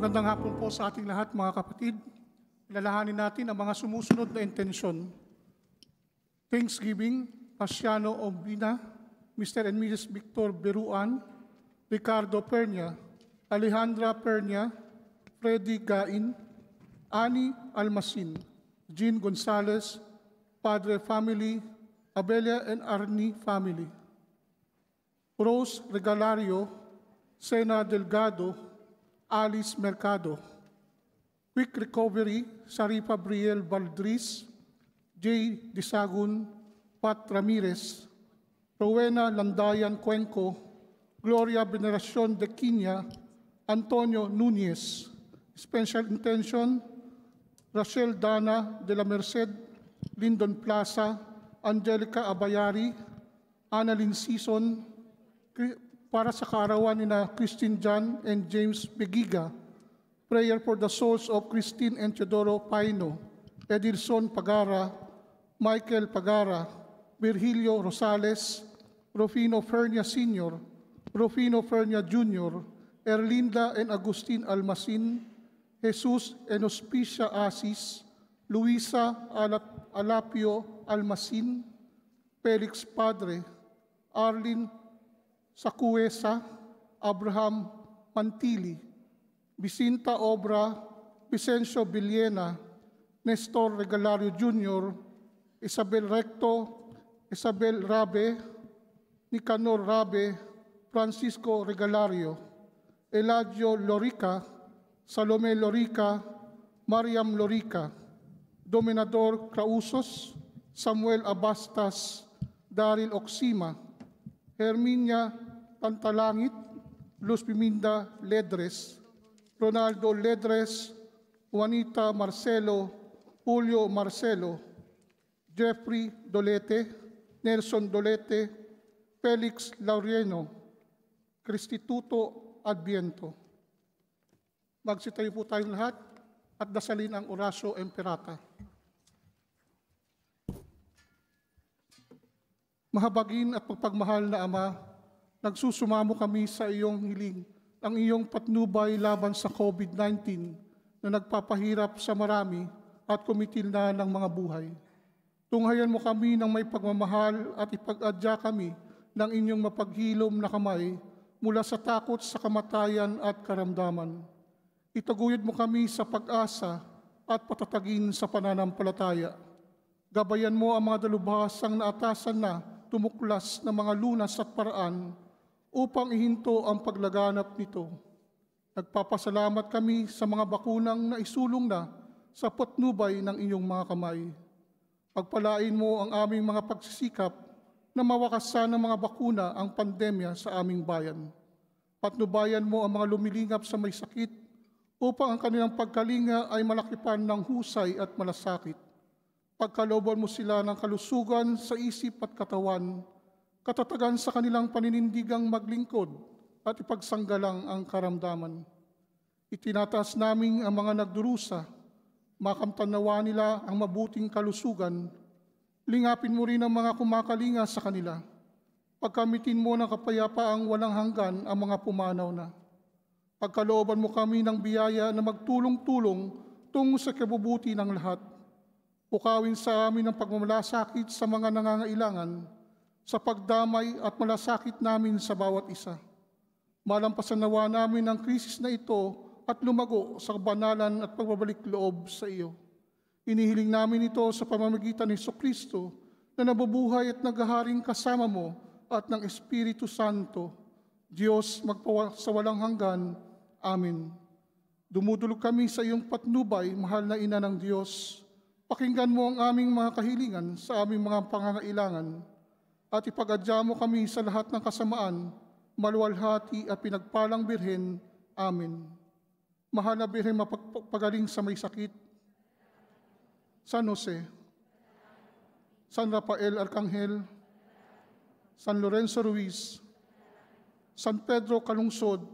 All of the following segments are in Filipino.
Magandang hapon po sa ating lahat mga kapatid. Lalahanin natin ang mga sumusunod na intensyon. Thanksgiving, Pasiano Ombina, Mr. and Mrs. Victor Beruan, Ricardo Pernia, Alejandra Pernia, Freddy Gain, Ani Almasin, Jean Gonzalez, Padre Family, Abelia and Arnie Family. Rose Regalario, Sena Delgado, Alice Mercado. Quick recovery, Sarifa Briel Valdris, J. Disagun, Pat Ramirez, Rowena Landayan Cuenco, Gloria Veneracion de Quina, Antonio Nunez. Special intention, Rachel Dana de la Merced, Lyndon Plaza, Angelica Abayari, Annalyn Season, para sa kaarawan ni na Christine John and James Begiga. Prayer for the souls of Christine and Teodoro Paino, Edilson Pagara, Michael Pagara, Virgilio Rosales, Rufino Fernia Sr., Rufino Fernia Jr., Erlinda and Agustin Almasin, Jesus and Hospicia Asis, Luisa Alap Alapio Almasin, Felix Padre, Arlene Sakuesa, Abraham Mantili, Bisinta Obra, Vicencio Villena, Nestor Regalario Jr., Isabel Recto, Isabel Rabe, Nicanor Rabe, Francisco Regalario, Eladio Lorica, Salome Lorica, Mariam Lorica, Dominador Crausos, Samuel Abastas, Daryl Oxima, Herminia Pantalangit, Luz Piminda Ledres, Ronaldo Ledres, Juanita Marcelo, Julio Marcelo, Jeffrey Dolete, Nelson Dolete, Felix Laurieno, Kristituto Adviento. Magsitayo po tayong lahat at dasalin ang Orasyo Emperata. Mahabagin at pagpagmahal na Ama, Nagsusumamo kami sa iyong hiling, ang iyong patnubay laban sa COVID-19 na nagpapahirap sa marami at kumitil na ng mga buhay. Tunghayan mo kami ng may pagmamahal at ipag-adya kami ng inyong mapaghilom na kamay mula sa takot sa kamatayan at karamdaman. Itaguyod mo kami sa pag-asa at patatagin sa pananampalataya. Gabayan mo ang mga dalubhasang naatasan na tumuklas ng mga lunas at paraan upang ihinto ang paglaganap nito. Nagpapasalamat kami sa mga bakunang naisulong na sa patnubay ng inyong mga kamay. Pagpalain mo ang aming mga pagsisikap na mawakasan ng mga bakuna ang pandemya sa aming bayan. Patnubayan mo ang mga lumilingap sa may sakit upang ang kanilang pagkalinga ay malakipan ng husay at malasakit. Pagkaloban mo sila ng kalusugan sa isip at katawan, katatagan sa kanilang paninindigang maglingkod at ipagsanggalang ang karamdaman. Itinataas namin ang mga nagdurusa, makamtanawa nila ang mabuting kalusugan, lingapin mo rin ang mga kumakalinga sa kanila, pagkamitin mo ng kapayapaang walang hanggan ang mga pumanaw na. Pagkalooban mo kami ng biyaya na magtulong-tulong tungo sa kabubuti ng lahat. Pukawin sa amin ang pagmamalasakit sa mga nangangailangan, sa pagdamay at malasakit namin sa bawat isa. Malampasan nawa namin ang krisis na ito at lumago sa banalan at pagbabalik loob sa iyo. Inihiling namin ito sa pamamagitan ni Kristo na nabubuhay at naghaharing kasama mo at ng Espiritu Santo, Diyos magpawa sa walang hanggan. Amen. Dumudulog kami sa iyong patnubay, mahal na ina ng Diyos. Pakinggan mo ang aming mga kahilingan sa aming mga pangangailangan at ipagadya mo kami sa lahat ng kasamaan, maluwalhati at pinagpalang birhen. Amen. Mahal na birhen mapagaling sa may sakit. San Jose, San Rafael Arcangel, San Lorenzo Ruiz, San Pedro Kalungsod,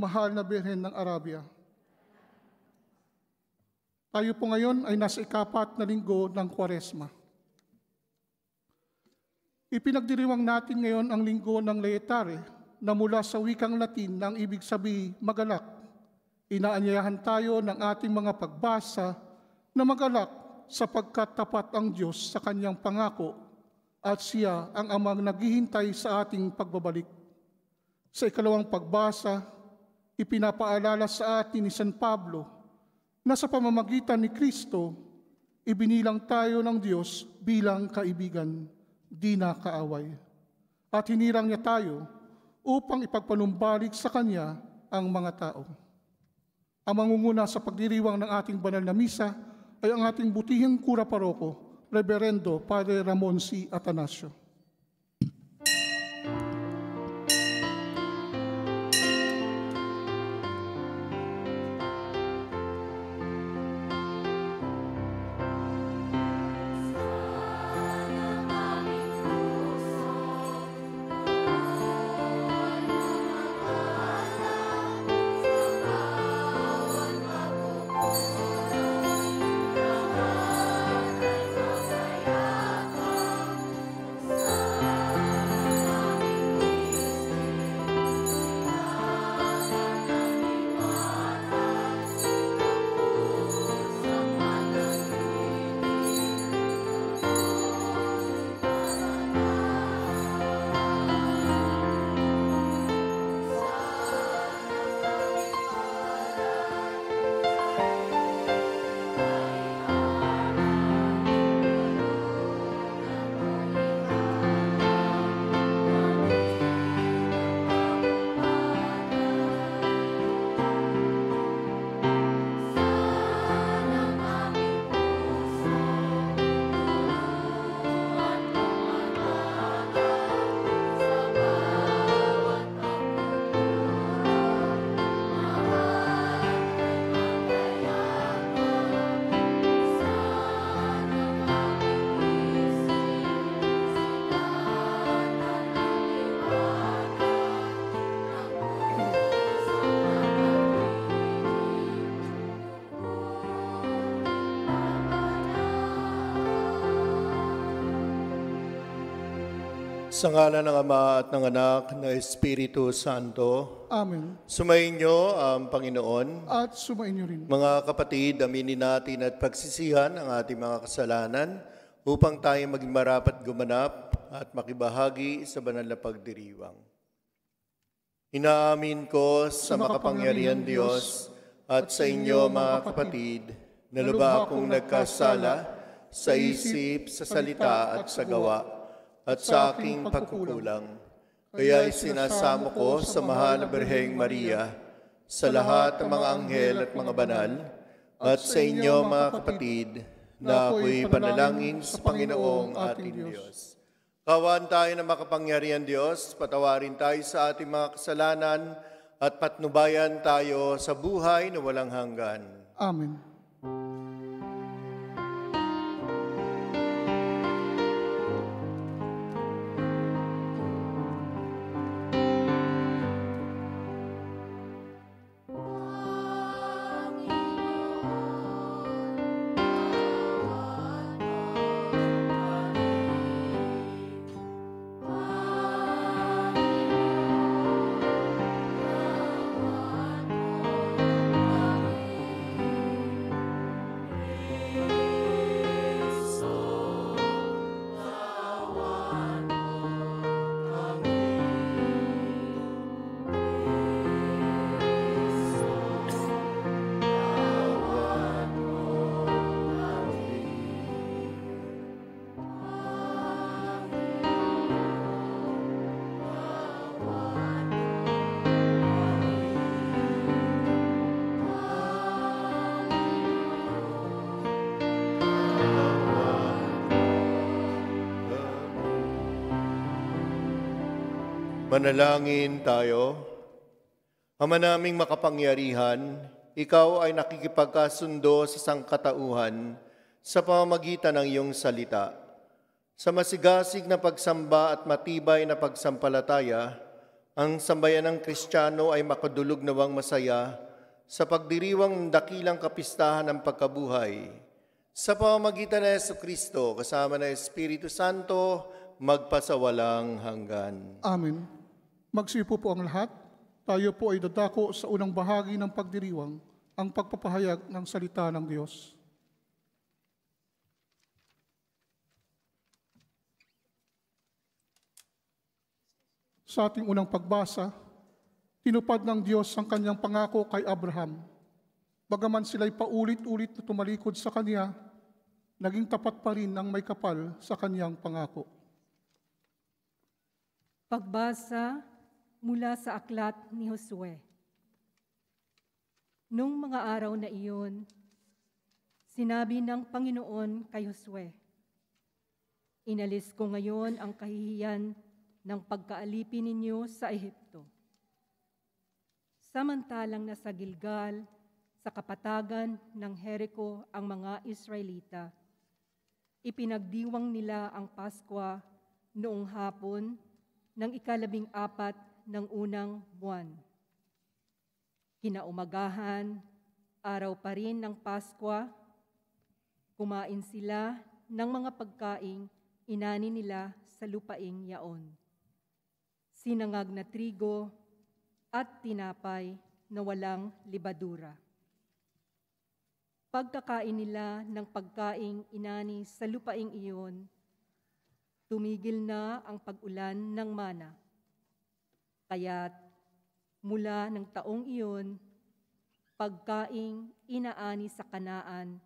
mahal na birhen ng Arabia. Tayo po ngayon ay nasa ikapat na linggo ng Kwaresma. Ipinagdiriwang natin ngayon ang linggo ng Laetare na mula sa wikang Latin na ang ibig sabihin magalak. Inaanyayahan tayo ng ating mga pagbasa na magalak sapagkat tapat ang Diyos sa kanyang pangako at siya ang amang naghihintay sa ating pagbabalik. Sa ikalawang pagbasa, ipinapaalala sa atin ni San Pablo na sa pamamagitan ni Kristo, ibinilang tayo ng Diyos bilang kaibigan, di na kaaway. At hinirang niya tayo upang ipagpanumbalik sa Kanya ang mga tao. Ang mangunguna sa pagdiriwang ng ating banal na misa ay ang ating butihing kura paroko, Reverendo Padre Ramon C. Atanasio. Sa ngala ng Ama at ng Anak na Espiritu Santo, Amen. sumainyo ang Panginoon. At sumainyo rin. Mga kapatid, aminin natin at pagsisihan ang ating mga kasalanan upang tayo maging marapat gumanap at makibahagi sa banal na pagdiriwang. Inaamin ko sa makapangyarihan Diyos at sa inyo mga kapatid na lubha akong nagkasala sa isip, sa salita at sa gawa at sa aking pagkukulang. Kaya isinasamo ko sa mahal na Birheng Maria, sa lahat ng mga anghel at mga banal, at sa inyo mga kapatid, na ako'y panalangin sa Panginoong ating Diyos. Kawan tayo na makapangyarihan Diyos, patawarin tayo sa ating mga kasalanan, at patnubayan tayo sa buhay na walang hanggan. Amen. Manalangin tayo. Ama naming makapangyarihan, ikaw ay nakikipagkasundo sa sangkatauhan sa pamamagitan ng iyong salita. Sa masigasig na pagsamba at matibay na pagsampalataya, ang sambayan ng Kristiyano ay makadulog nawang masaya sa pagdiriwang ng dakilang kapistahan ng pagkabuhay. Sa pamamagitan ng Yesu Kristo, kasama ng Espiritu Santo, magpasawalang hanggan. Amen. Magsipo po ang lahat. tayo po ay dadako sa unang bahagi ng pagdiriwang, ang pagpapahayag ng salita ng Diyos. Sa ating unang pagbasa, tinupad ng Diyos ang kanyang pangako kay Abraham. Bagaman sila'y paulit-ulit na tumalikod sa kanya, naging tapat pa rin ang may kapal sa kanyang pangako. Pagbasa mula sa aklat ni Josue. Nung mga araw na iyon, sinabi ng Panginoon kay Josue, Inalis ko ngayon ang kahihiyan ng pagkaalipin ninyo sa Ehipto. Samantalang nasa Gilgal, sa kapatagan ng Jericho ang mga Israelita, ipinagdiwang nila ang Paskwa noong hapon ng ikalabing apat ng unang buwan. Kinaumagahan, araw pa rin ng Paskwa, kumain sila ng mga pagkaing inani nila sa lupaing yaon. Sinangag na trigo at tinapay na walang libadura. Pagkakain nila ng pagkaing inani sa lupaing iyon, tumigil na ang pag-ulan ng mana. Kaya't mula ng taong iyon, pagkaing inaani sa kanaan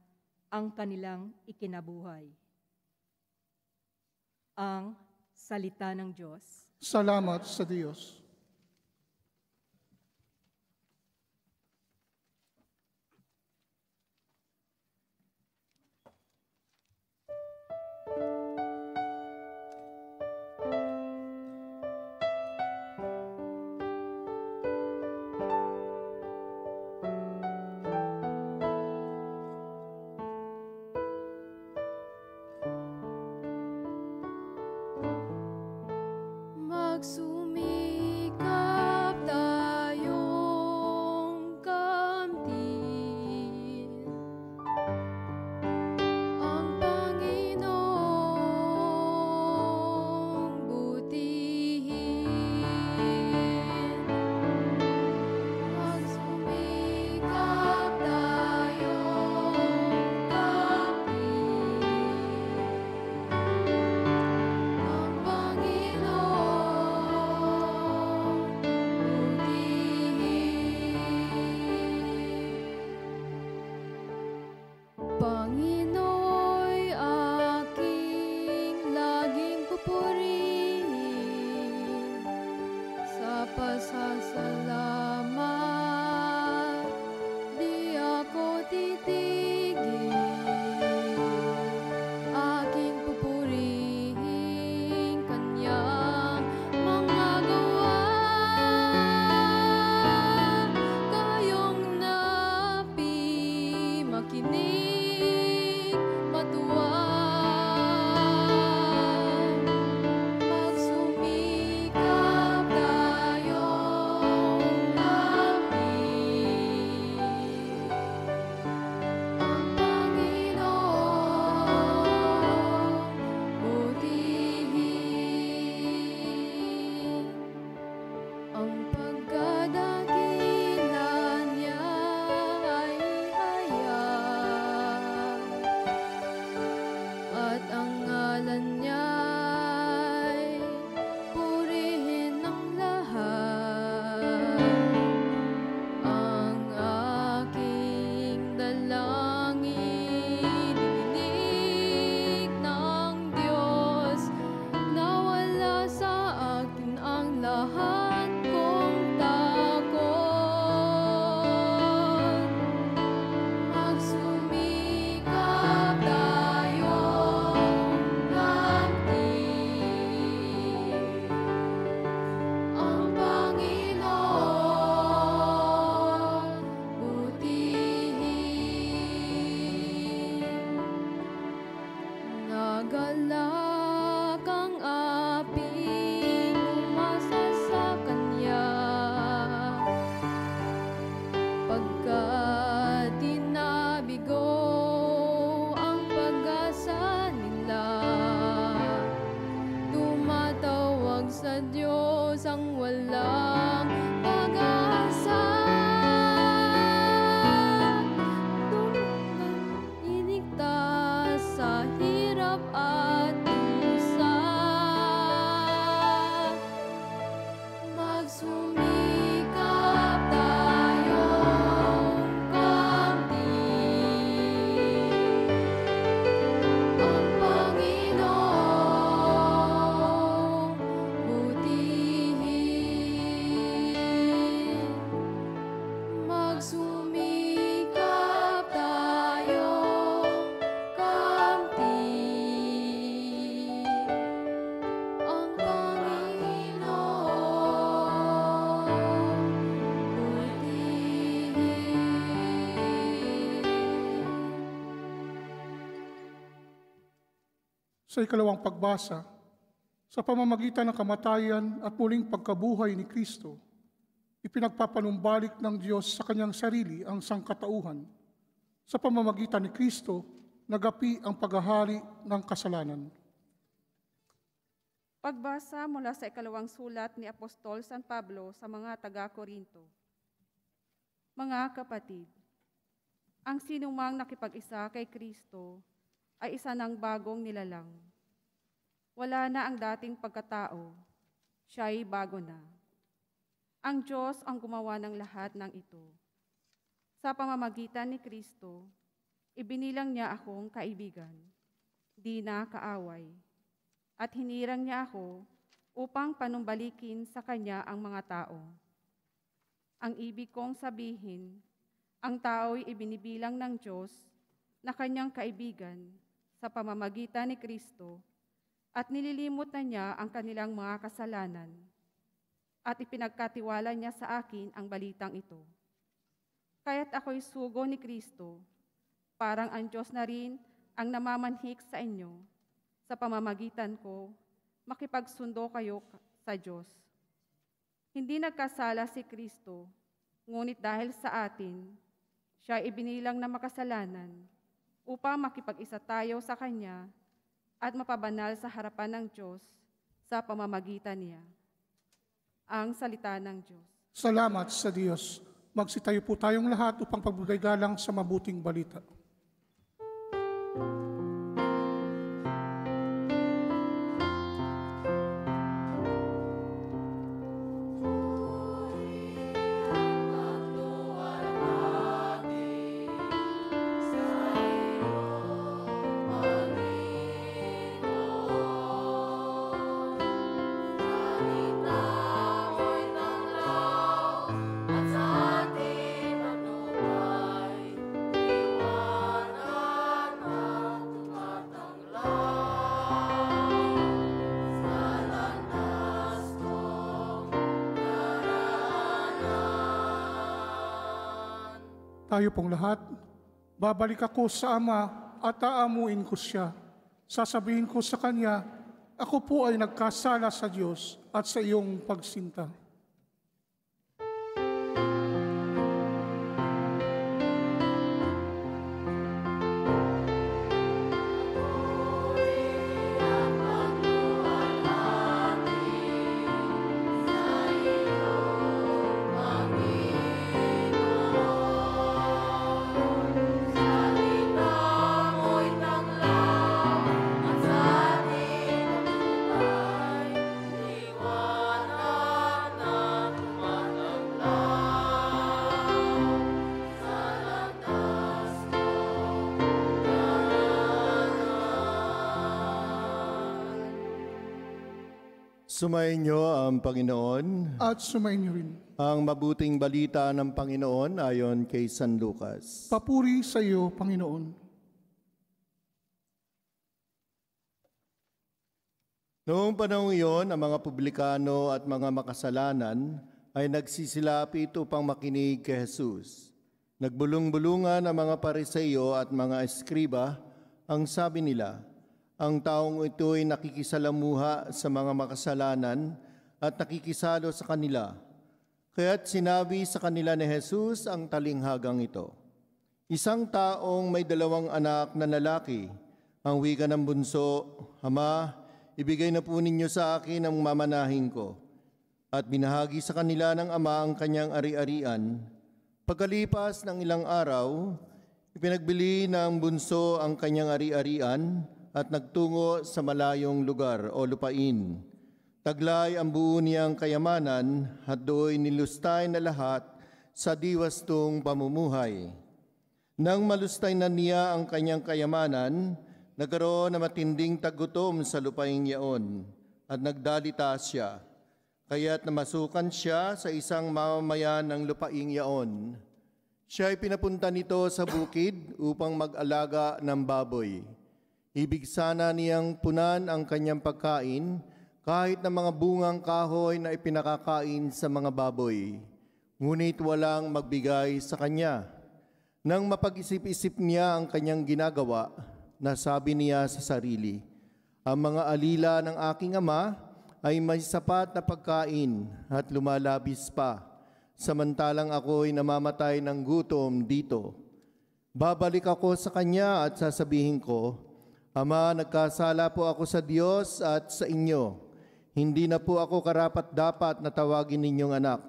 ang kanilang ikinabuhay. Ang salita ng Diyos. Salamat sa Diyos. walang wala. Sa ikalawang pagbasa, sa pamamagitan ng kamatayan at muling pagkabuhay ni Kristo, ipinagpapanumbalik ng Diyos sa kanyang sarili ang sangkatauhan. Sa pamamagitan ni Kristo, nagapi ang paghahari ng kasalanan. Pagbasa mula sa ikalawang sulat ni Apostol San Pablo sa mga taga-Korinto. Mga kapatid, ang sinumang nakipag-isa kay Kristo ay isa ng bagong nilalang. Wala na ang dating pagkatao, siya'y bago na. Ang Diyos ang gumawa ng lahat ng ito. Sa pamamagitan ni Kristo, ibinilang niya akong kaibigan, di na kaaway at hinirang niya ako upang panumbalikin sa kanya ang mga tao. Ang ibig kong sabihin, ang tao'y ibinibilang ng Diyos na kanyang kaibigan sa pamamagitan ni Kristo at nililimot na niya ang kanilang mga kasalanan at ipinagkatiwala niya sa akin ang balitang ito. Kaya't ako'y sugo ni Kristo, parang ang Diyos na rin ang namamanhik sa inyo sa pamamagitan ko, makipagsundo kayo sa Diyos. Hindi nagkasala si Kristo, ngunit dahil sa atin, siya ibinilang na makasalanan upang makipag-isa tayo sa Kanya at mapabanal sa harapan ng Diyos sa pamamagitan niya. Ang salita ng Diyos. Salamat sa Diyos. Magsitayo po tayong lahat upang pagbigay galang sa mabuting balita. Tayo pong lahat, babalik ako sa Ama at aamuin ko siya. Sasabihin ko sa Kanya, ako po ay nagkasala sa Diyos at sa iyong pagsinta. Sumayin niyo ang Panginoon, At sumayin niyo rin. ang mabuting balita ng Panginoon ayon kay San Lucas. Papuri sa iyo, Panginoon. Noong panahon iyon, ang mga publikano at mga makasalanan ay nagsisilapit upang makinig kay Jesus. Nagbulong-bulungan ang mga pariseyo at mga eskriba, ang sabi nila, ang taong ito ay nakikisalamuha sa mga makasalanan at nakikisalo sa kanila. Kaya't sinabi sa kanila ni Jesus ang talinghagang ito. Isang taong may dalawang anak na lalaki, ang wika ng bunso, Ama, ibigay na po ninyo sa akin ang mamanahin ko. At binahagi sa kanila ng ama ang kanyang ari-arian. Pagkalipas ng ilang araw, ipinagbili ng bunso ang kanyang ari-arian at nagtungo sa malayong lugar o lupain. Taglay ang buo niyang kayamanan at do'y nilustay na lahat sa diwastong pamumuhay. Nang malustay na niya ang kanyang kayamanan, nagkaroon na matinding tagutom sa lupaing yaon at nagdalita siya. Kaya't namasukan siya sa isang mamamayan ng lupaing yaon. Siya ay pinapunta nito sa bukid upang mag-alaga ng baboy. Ibig sana niyang punan ang kanyang pagkain kahit na mga bungang kahoy na ipinakakain sa mga baboy. Ngunit walang magbigay sa kanya. Nang mapag-isip-isip niya ang kanyang ginagawa, nasabi niya sa sarili, Ang mga alila ng aking ama ay may sapat na pagkain at lumalabis pa, samantalang ako'y namamatay ng gutom dito. Babalik ako sa kanya at sasabihin ko, Ama, nagkasala po ako sa Diyos at sa inyo. Hindi na po ako karapat-dapat na tawagin ninyong anak.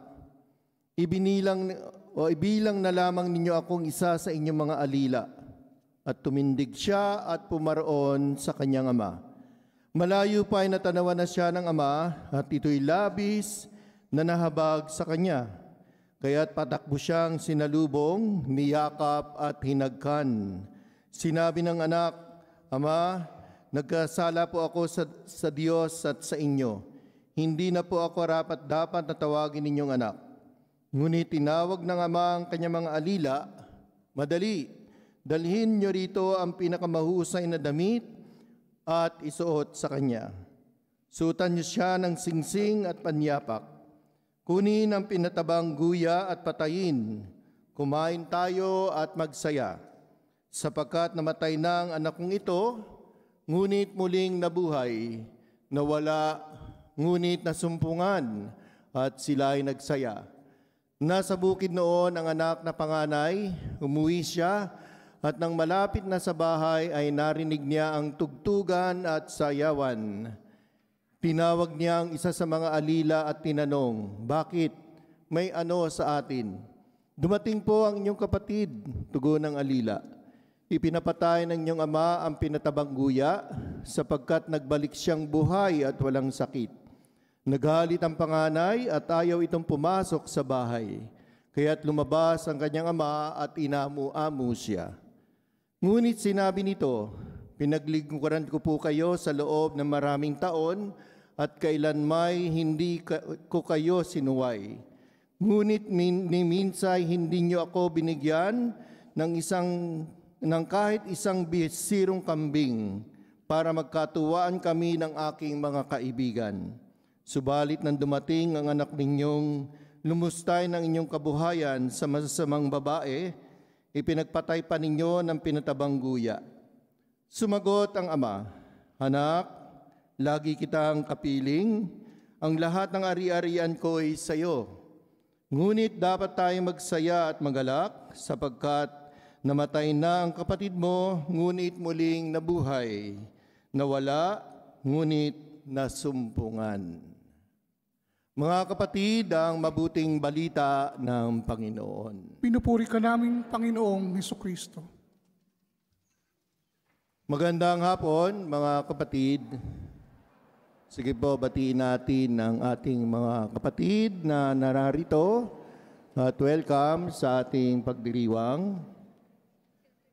Ibinilang o ibilang na lamang ninyo akong isa sa inyong mga alila. At tumindig siya at pumaroon sa kanyang ama. Malayo pa ay natanawan na siya ng ama at ito'y labis na nahabag sa kanya. Kaya't patakbo siyang sinalubong, niyakap at hinagkan. Sinabi ng anak, Ama, nagkasala po ako sa, sa Diyos at sa inyo. Hindi na po ako rapat dapat na tawagin ninyong anak. Ngunit tinawag ng ama ang kanyang mga alila, Madali, dalhin niyo rito ang pinakamahusay na damit at isuot sa kanya. Sutan niyo siya ng singsing at panyapak. Kunin ang pinatabang guya at patayin. Kumain tayo at magsaya. Sapagkat namatay na ang anak kong ito, ngunit muling nabuhay, nawala, ngunit nasumpungan, at sila ay nagsaya. Nasa bukid noon ang anak na panganay, umuwi siya, at nang malapit na sa bahay ay narinig niya ang tugtugan at sayawan. Tinawag niya ang isa sa mga alila at tinanong, Bakit? May ano sa atin? Dumating po ang inyong kapatid, tugon ng alila. Ipinapatay ng inyong ama ang pinatabang guya sapagkat nagbalik siyang buhay at walang sakit. Naghalit ang panganay at ayaw itong pumasok sa bahay. Kaya't lumabas ang kanyang ama at inamu-amu siya. Ngunit sinabi nito, Pinaglingkuran ko po kayo sa loob ng maraming taon at kailanmay hindi ko kayo sinuway. Ngunit min, ni minsay hindi niyo ako binigyan ng isang ng kahit isang bisirong kambing para magkatuwaan kami ng aking mga kaibigan. Subalit nang dumating ang anak ninyong lumustay ng inyong kabuhayan sa masasamang babae, ipinagpatay pa ninyo ng pinatabang guya. Sumagot ang ama, Anak, lagi kitang kapiling, ang lahat ng ari-arian ko ay sa iyo. Ngunit dapat tayong magsaya at magalak sapagkat namatay na ang kapatid mo, ngunit muling nabuhay. Nawala, ngunit nasumpungan. Mga kapatid, ang mabuting balita ng Panginoon. Pinupuri ka namin, Panginoong Heso Kristo. Magandang hapon, mga kapatid. Sige po, batiin natin ang ating mga kapatid na nararito at welcome sa ating pagdiriwang.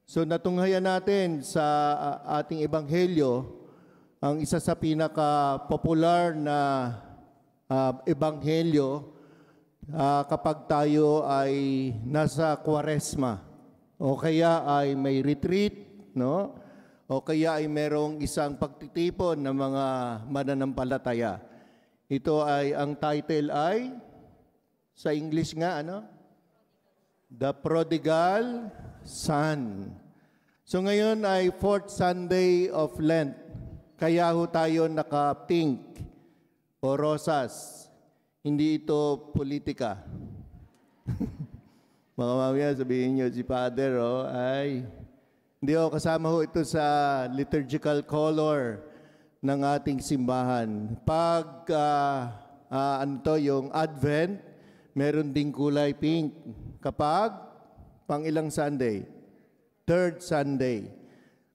So natunghayan natin sa ating ebanghelyo ang isa sa pinaka-popular na uh, ebanghelyo uh, kapag tayo ay nasa kwaresma o kaya ay may retreat, no? o kaya ay merong isang pagtitipon ng mga mananampalataya. Ito ay, ang title ay, sa English nga, ano? The Prodigal Son. So ngayon ay fourth Sunday of Lent. Kaya ho tayo naka-pink o rosas. Hindi ito politika. Mga mamaya sabihin nyo, si Father, oh, ay, hindi ako kasama ho ito sa liturgical color ng ating simbahan. Pag uh, uh, ano to, yung Advent, meron ding kulay pink. Kapag pang ilang Sunday? Third Sunday.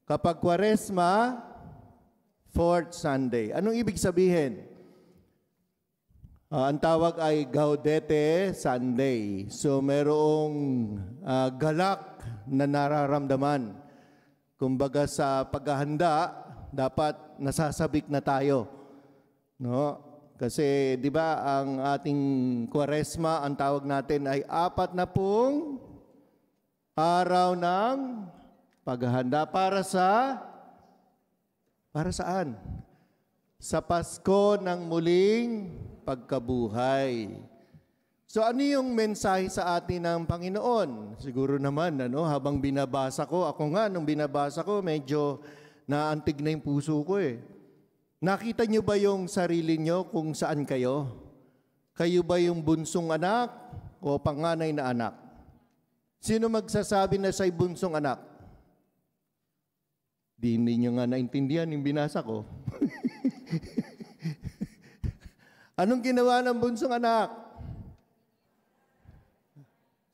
Kapag Kwaresma, fourth Sunday. Anong ibig sabihin? Uh, ang tawag ay Gaudete Sunday. So merong uh, galak na nararamdaman. Kumbaga sa paghahanda, dapat nasasabik na tayo. No? Kasi 'di ba ang ating Kwaresma, ang tawag natin ay apat na pong araw ng paghahanda para sa para saan? Sa Pasko ng muling pagkabuhay. So ano yung mensahe sa atin ng Panginoon? Siguro naman, ano, habang binabasa ko, ako nga, nung binabasa ko, medyo naantig na yung puso ko eh. Nakita niyo ba yung sarili niyo kung saan kayo? Kayo ba yung bunsong anak o panganay na anak? Sino magsasabi na siya'y bunsong anak? Di hindi niyo nga naintindihan yung binasa ko. Anong ginawa ng bunsong anak?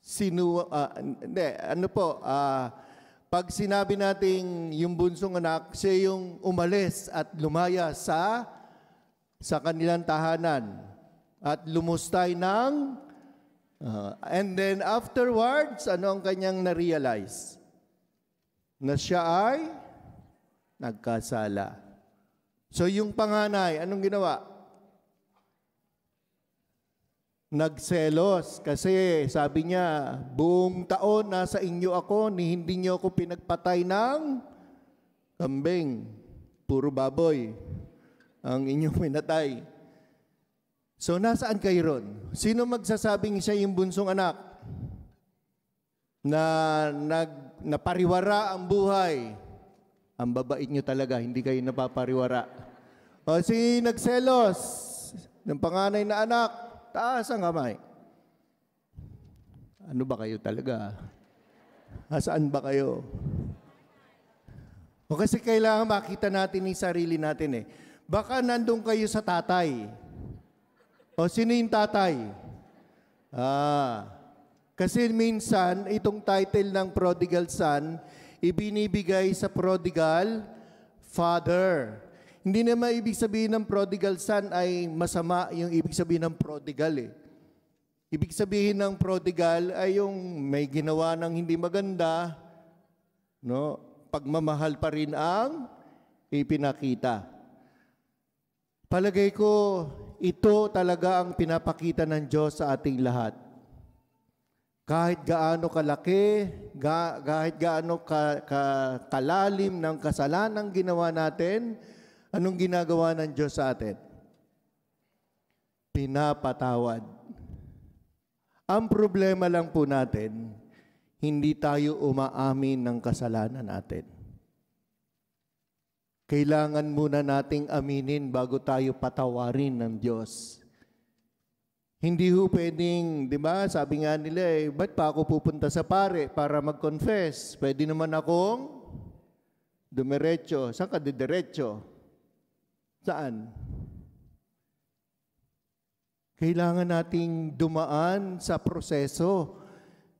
Sinu, ah, hindi, ano po, ah, pag sinabi nating yung bunsong anak, siya yung umalis at lumaya sa sa kanilang tahanan at lumustay ng ah, and then afterwards, ano ang kanyang na-realize? Na siya ay nagkasala. So yung panganay, anong ginawa? Nagselos kasi sabi niya, buong taon nasa inyo ako, ni hindi niyo ako pinagpatay ng kambing. Puro baboy ang inyong pinatay. So nasaan kayo ron? Sino magsasabing siya yung bunsong anak? Na nag napariwara ang buhay. Ang babait niyo talaga, hindi kayo napapariwara. O si nagselos ng panganay na anak, taas ang kamay. Ano ba kayo talaga? Asaan ba kayo? O kasi kailangan makita natin yung sarili natin eh. Baka nandun kayo sa tatay. O sino yung tatay? Ah, kasi minsan, itong title ng prodigal son, ibinibigay sa prodigal father. Hindi naman ibig sabihin ng prodigal son ay masama yung ibig sabihin ng prodigal eh. Ibig sabihin ng prodigal ay yung may ginawa ng hindi maganda, no? Pagmamahal pa rin ang ipinakita. Palagay ko, ito talaga ang pinapakita ng Diyos sa ating lahat. Kahit gaano kalaki, ga, kahit gaano ka, ka, kalalim ng kasalanan ginawa natin, anong ginagawa ng Diyos sa atin? Pinapatawad. Ang problema lang po natin, hindi tayo umaamin ng kasalanan natin. Kailangan muna nating aminin bago tayo patawarin ng Diyos. Hindi ho pwedeng, di ba, sabi nga nila eh, ba't pa ako pupunta sa pare para mag-confess? Pwede naman akong dumiretso. Saan ka didiretso? Saan? Kailangan nating dumaan sa proseso.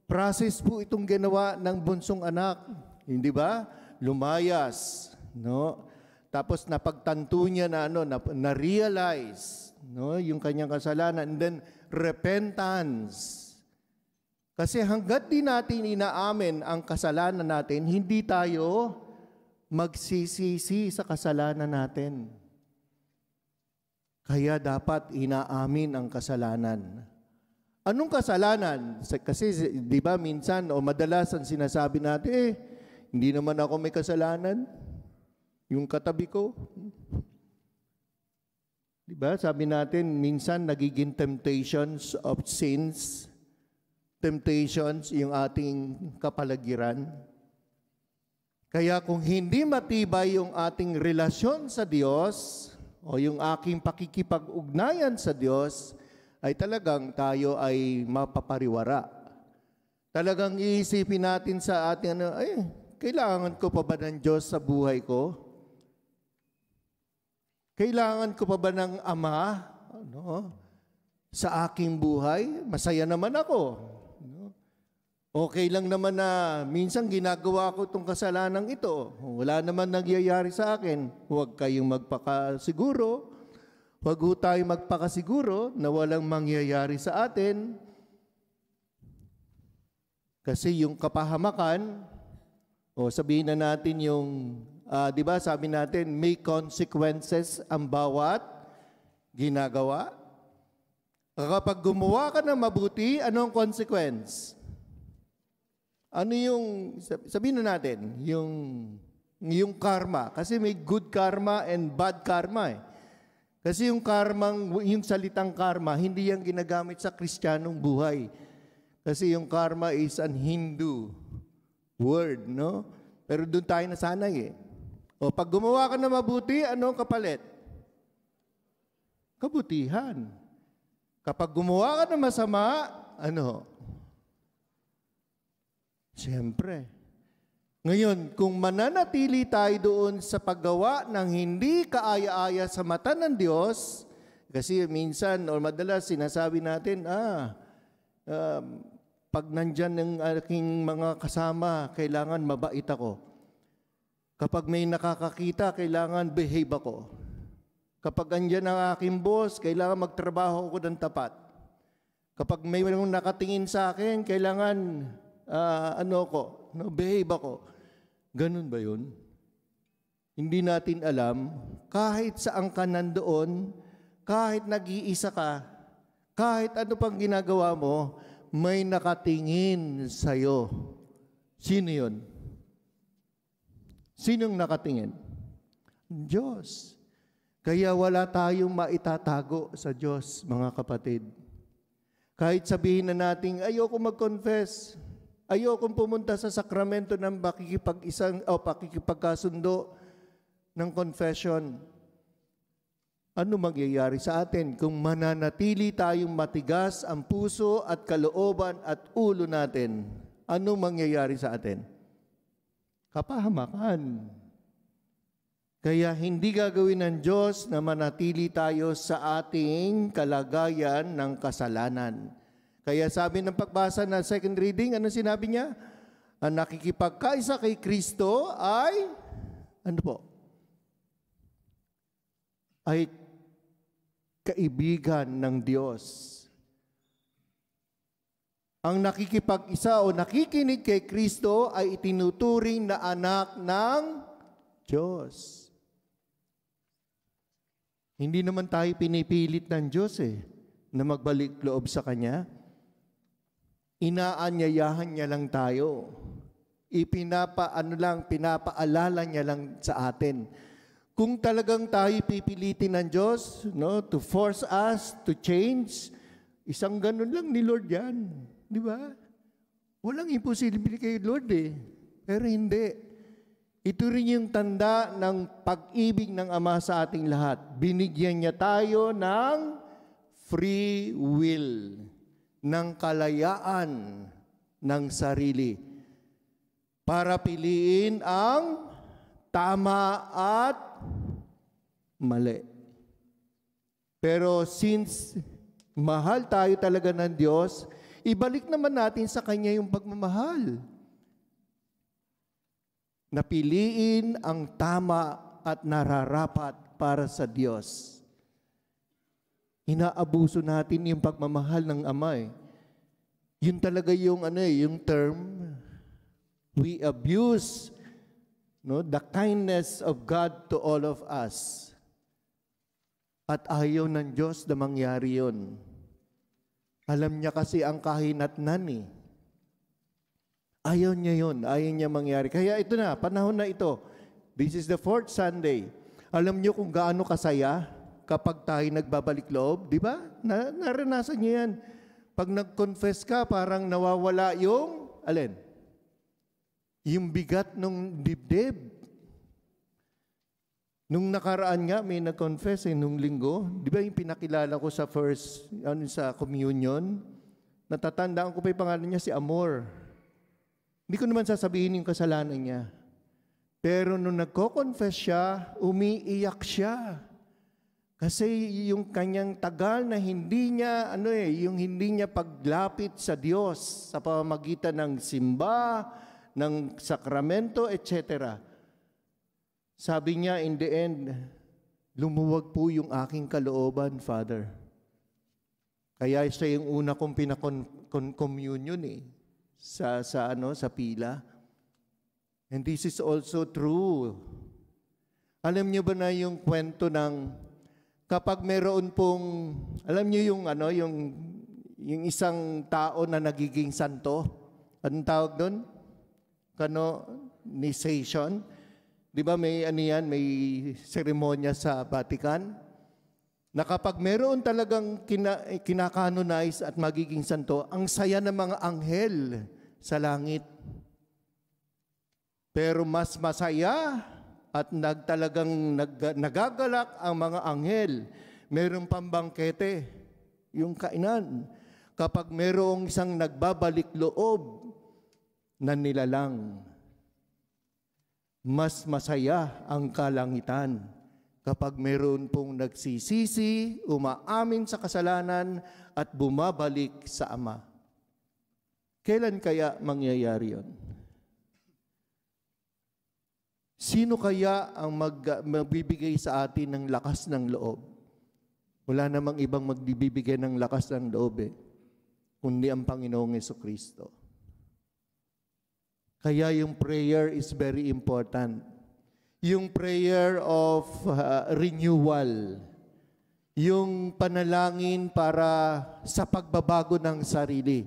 Process po itong ginawa ng bunsong anak. Hindi ba? Lumayas. No? Tapos napagtanto niya na ano, na, na-realize no, yung kanyang kasalanan. And then repentance. Kasi hanggat di natin inaamin ang kasalanan natin, hindi tayo magsisisi sa kasalanan natin. Kaya dapat inaamin ang kasalanan. Anong kasalanan? Kasi di ba minsan o madalas ang sinasabi natin, eh, hindi naman ako may kasalanan. Yung katabi ko. Di ba? Sabi natin, minsan nagiging temptations of sins. Temptations, yung ating kapalagiran. Kaya kung hindi matibay yung ating relasyon sa Diyos, o yung aking pakikipag-ugnayan sa Diyos, ay talagang tayo ay mapapariwara. Talagang iisipin natin sa ating ano, ay, kailangan ko pa ba ng Diyos sa buhay ko? Kailangan ko pa ba ng Ama ano, sa aking buhay? Masaya naman ako. Okay lang naman na minsan ginagawa ko itong kasalanan ito. Wala naman nagyayari sa akin. Huwag kayong magpakasiguro. Huwag ho tayo magpakasiguro na walang mangyayari sa atin. Kasi yung kapahamakan, o sabihin na natin yung, uh, di ba sabi natin, may consequences ang bawat ginagawa. Kapag gumawa ka ng mabuti, anong consequence? Ano yung, sabihin na natin, yung, yung karma. Kasi may good karma and bad karma eh. Kasi yung karma, yung salitang karma, hindi yan ginagamit sa kristyanong buhay. Kasi yung karma is an Hindu word, no? Pero doon tayo nasanay eh. O pag gumawa ka na mabuti, ano ang kapalit? kabutihan. Kapag gumawa ka ng masama, ano? Siyempre. Ngayon, kung mananatili tayo doon sa paggawa ng hindi kaaya-aya sa mata ng Diyos, kasi minsan or madalas sinasabi natin, ah, um, pag nandyan ng aking mga kasama, kailangan mabait ako. Kapag may nakakakita, kailangan behave ako. Kapag andyan ang aking boss, kailangan magtrabaho ako ng tapat. Kapag may mayroong nakatingin sa akin, kailangan ah, ano ako, no, behave ako. Ganun ba yun? Hindi natin alam, kahit saan ka nandoon, kahit nag-iisa ka, kahit ano pang ginagawa mo, may nakatingin sa'yo. Sino yun? Sinong nakatingin? Diyos. Kaya wala tayong maitatago sa Diyos, mga kapatid. Kahit sabihin na natin, ayoko mag-confess, ayoko pumunta sa sakramento ng pakikipag-isang o pakikipagkasundo ng confession. Ano mangyayari sa atin kung mananatili tayong matigas ang puso at kalooban at ulo natin? Ano mangyayari sa atin? Kapahamakan. Kaya hindi gagawin ng Diyos na manatili tayo sa ating kalagayan ng kasalanan. Kaya sabi ng pagbasa ng second reading, ano sinabi niya? Ang nakikipagkaisa kay Kristo ay, ano po? Ay kaibigan ng Diyos. Ang nakikipag-isa o nakikinig kay Kristo ay itinuturing na anak ng Diyos. Hindi naman tayo pinipilit ng Diyos eh, na magbalik loob sa Kanya. Inaanyayahan niya lang tayo. Ipinapa, ano lang, pinapaalala niya lang sa atin. Kung talagang tayo pipilitin ng Diyos, no, to force us to change, isang ganun lang ni Lord yan. Di ba? Walang imposible kay Lord eh. Pero hindi. Ito rin yung tanda ng pag-ibig ng Ama sa ating lahat. Binigyan niya tayo ng free will, ng kalayaan ng sarili para piliin ang tama at mali. Pero since mahal tayo talaga ng Diyos, ibalik naman natin sa Kanya yung pagmamahal. Napiliin ang tama at nararapat para sa Diyos. Inaabuso natin yung pagmamahal ng Ama eh. Yun talaga yung ano eh, yung term we abuse no the kindness of God to all of us. At ayaw ng Diyos na mangyari yon. Alam niya kasi ang kahinatnan eh. Ayaw niya yon, ayaw niya mangyari. Kaya ito na, panahon na ito. This is the fourth Sunday. Alam niyo kung gaano kasaya kapag tayo nagbabalik loob, di ba? Na, naranasan niyo yan. Pag nag-confess ka, parang nawawala yung, alin? Yung bigat ng dibdib. Nung nakaraan nga, may nag-confess eh, nung linggo. Di ba yung pinakilala ko sa first, ano, sa communion? Natatandaan ko pa yung pangalan niya, si Amor. Hindi ko naman sasabihin yung kasalanan niya. Pero nung nagko-confess siya, umiiyak siya. Kasi yung kanyang tagal na hindi niya, ano eh, yung hindi niya paglapit sa Diyos sa pamamagitan ng simba, ng sakramento, etc. Sabi niya in the end, lumuwag po yung aking kalooban, Father. Kaya siya yung una kong pinakon-communion eh, sa, sa, ano, sa pila. And this is also true. Alam niyo ba na yung kwento ng kapag meron pong, alam niyo yung ano, yung, yung isang tao na nagiging santo, anong tawag doon? Canonization. Di ba may ano yan, may seremonya sa Vatican? Na kapag meron talagang kina, kinakanonize at magiging santo, ang saya ng mga anghel sa langit. Pero mas masaya at nagtalagang nag, nagagalak ang mga anghel Meron pang bangkete, yung kainan. Kapag merong isang nagbabalik loob na nilalang, mas masaya ang kalangitan kapag meron pong nagsisisi, umaamin sa kasalanan at bumabalik sa Ama. Kailan kaya mangyayari yon? Sino kaya ang mag, magbibigay sa atin ng lakas ng loob? Wala namang ibang magbibigay ng lakas ng loob eh, kundi ang Panginoong Yeso Kristo. Kaya yung prayer is very important. Yung prayer of uh, renewal. Yung panalangin para sa pagbabago ng sarili.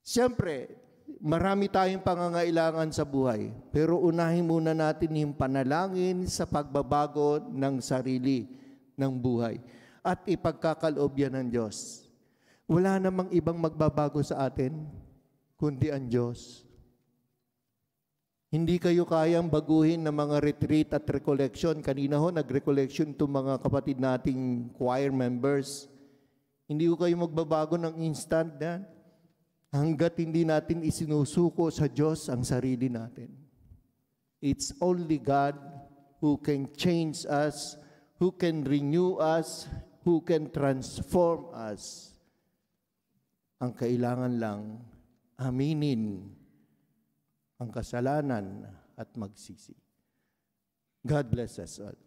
Siyempre, marami tayong pangangailangan sa buhay. Pero unahin muna natin yung panalangin sa pagbabago ng sarili ng buhay. At ipagkakaloob yan ng Diyos. Wala namang ibang magbabago sa atin, kundi ang Diyos. Hindi kayo kayang baguhin ng mga retreat at recollection. Kanina ho, nag-recollection to mga kapatid nating choir members. Hindi ko kayo magbabago ng instant yan hanggat hindi natin isinusuko sa Diyos ang sarili natin. It's only God who can change us, who can renew us, who can transform us. Ang kailangan lang, aminin ang kasalanan at magsisi. God bless us all.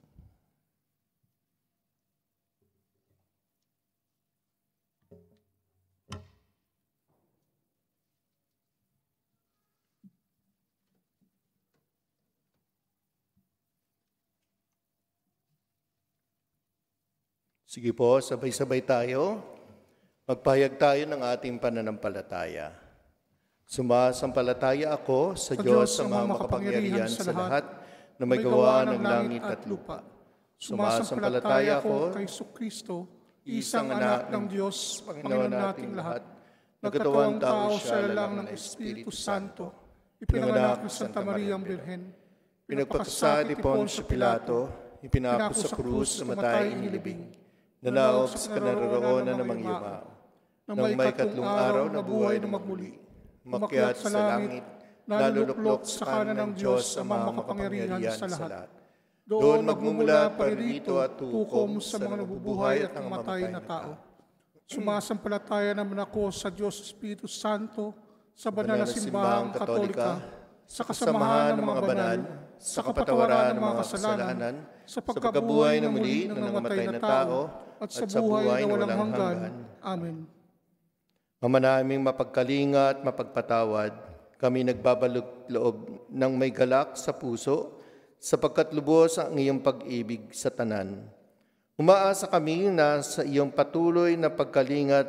Sige po, sabay-sabay tayo. Magpahayag tayo ng ating pananampalataya. Sumasampalataya ako sa Diyos sa mga makapangyarihan sa lahat na may gawa ng langit at lupa. Sumasampalataya ako kay Kristo, isang anak ng Diyos, Panginoon nating lahat, nagkatawang tao siya lang ng Espiritu Santo, ipinanganak ng Santa Maria ang Birhen, pinagpaksa ni Poncio Pilato, ipinako sa krus na matay inilibing, nanaog sa kanaroroonan ng mga yumao, nang may katlong araw na buhay na magmuli, umakyat sa langit, naluluklok sa kanan ng Diyos ang mga makapangyarihan sa lahat. Doon magmumula pa rito at tukom sa mga nabubuhay at namatay na tao. Sumasampalataya naman ako sa Diyos Espiritu Santo, sa banal na simbahang katolika, sa kasamahan ng mga banal, sa kapatawaran ng mga kasalanan, sa pagkabuhay na muli ng namatay na tao, at sa buhay na walang hanggan. Amen. Ama naming mapagkalinga at mapagpatawad, kami nagbabalog loob ng may galak sa puso, sapagkat lubos ang iyong pag-ibig sa tanan. Umaasa kami na sa iyong patuloy na pagkalingat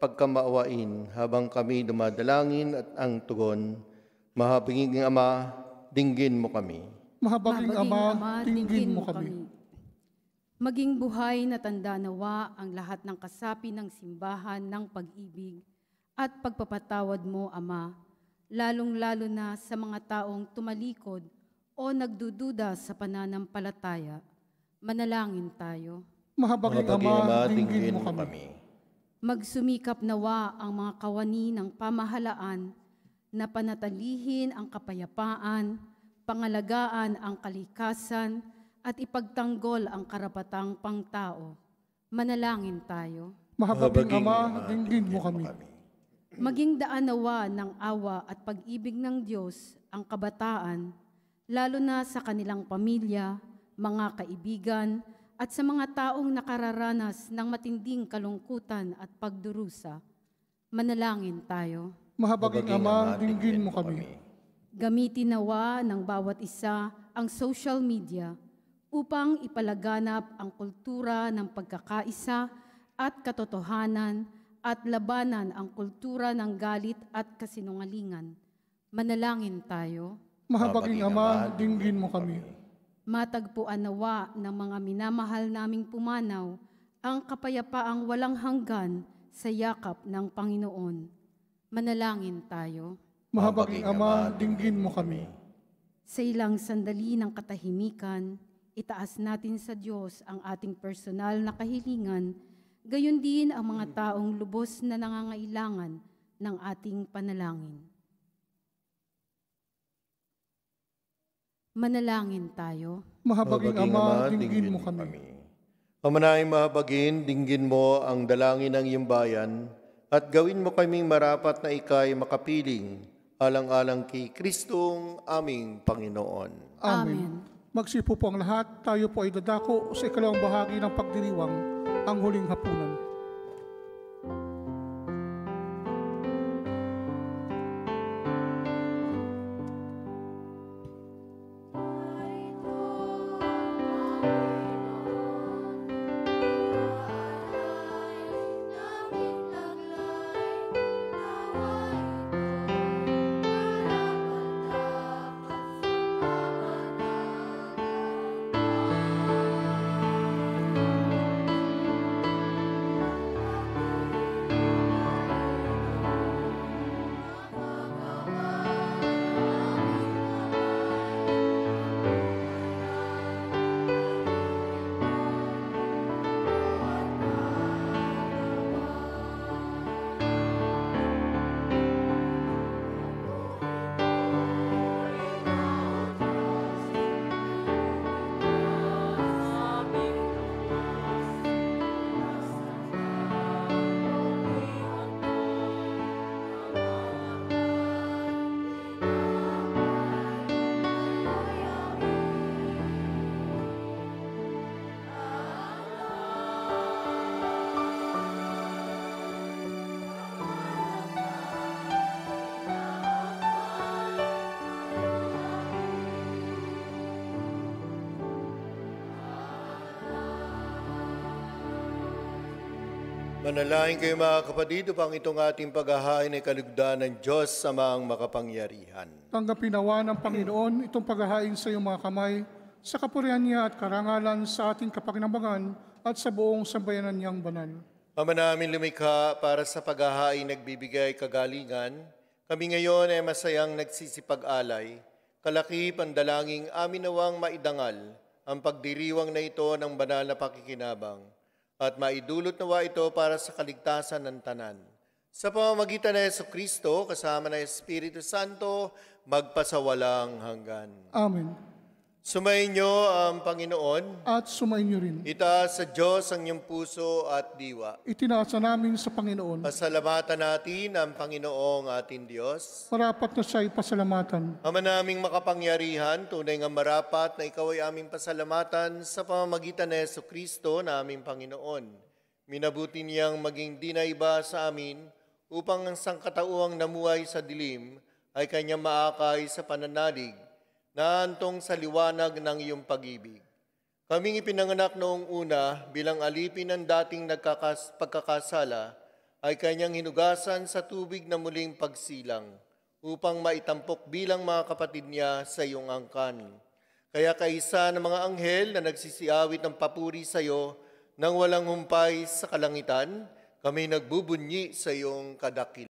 pagkamaawain habang kami dumadalangin at ang tugon. Mahabaging Ama, dinggin mo kami. Mahabaging Ama, dinggin mo kami. Maging buhay na tanda nawa ang lahat ng kasapi ng simbahan ng pag-ibig at pagpapatawad mo, Ama, lalong-lalo na sa mga taong tumalikod o nagdududa sa pananampalataya. Manalangin tayo. Mahabaging Ama, dinggin mo kami. Magsumikap nawa ang mga kawani ng pamahalaan na panatalihin ang kapayapaan, pangalagaan ang kalikasan, at ipagtanggol ang karapatang pangtao. Manalangin tayo. Mahabaging Ama, dinggin mo kami. Maging daan nawa ng awa at pag-ibig ng Diyos ang kabataan, lalo na sa kanilang pamilya, mga kaibigan, at sa mga taong nakararanas ng matinding kalungkutan at pagdurusa. Manalangin tayo. Mahabaging Ama, dinggin mo kami. Gamitin nawa ng bawat isa ang social media upang ipalaganap ang kultura ng pagkakaisa at katotohanan at labanan ang kultura ng galit at kasinungalingan. Manalangin tayo. Mahabaging Ama, dinggin mo kami. Matagpuan nawa ng mga minamahal naming pumanaw ang kapayapaang walang hanggan sa yakap ng Panginoon. Manalangin tayo. Mahabaging Ama, dinggin mo kami. Sa ilang sandali ng katahimikan, itaas natin sa Diyos ang ating personal na kahilingan, gayon din ang mga taong lubos na nangangailangan ng ating panalangin. Manalangin tayo. Mahabaging Ama, dinggin mo kami. Pamanahing mahabagin, dinggin mo ang dalangin ng iyong bayan at gawin mo kaming marapat na ikay makapiling alang-alang kay Kristong aming Panginoon. Amen. Magsipo po ang lahat, tayo po ay dadako sa ikalawang bahagi ng pagdiriwang, ang huling hapunan. Manalangin kayo mga kapatid upang itong ating paghahain ay kalugdan ng Diyos sa mga makapangyarihan. Tanggapin nawa ng Panginoon itong paghahain sa iyong mga kamay, sa kapurihan niya at karangalan sa ating kapakinabangan at sa buong sambayanan niyang banal. Ama namin lumikha para sa paghahain nagbibigay kagalingan, kami ngayon ay masayang nagsisipag-alay, kalakip ang dalangin amin nawang maidangal ang pagdiriwang na ito ng banal na pakikinabang at maidulot nawa ito para sa kaligtasan ng tanan. Sa pamamagitan ng Yeso Kristo, kasama ng Espiritu Santo, magpasawalang hanggan. Amen. Sumayin niyo ang Panginoon, At sumayin niyo rin. itaas sa Diyos ang iyong puso at diwa. Itinaasa namin sa Panginoon. Pasalamatan natin ang Panginoong ating Diyos. Marapat na siya pasalamatan. Ama naming makapangyarihan, tunay nga marapat na ikaw ay aming pasalamatan sa pamamagitan ni Yeso Kristo na aming Panginoon. Minabuti niyang maging dinaiba sa amin upang ang sangkatauang namuhay sa dilim ay kanyang maakay sa pananalig na sa liwanag ng iyong pag-ibig. Kaming ipinanganak noong una bilang alipin ng dating nagkakas, pagkakasala ay kanyang hinugasan sa tubig na muling pagsilang upang maitampok bilang mga kapatid niya sa iyong angkan. Kaya kaisa ng mga anghel na nagsisiawit ng papuri sa iyo nang walang humpay sa kalangitan, kami nagbubunyi sa iyong kadakil.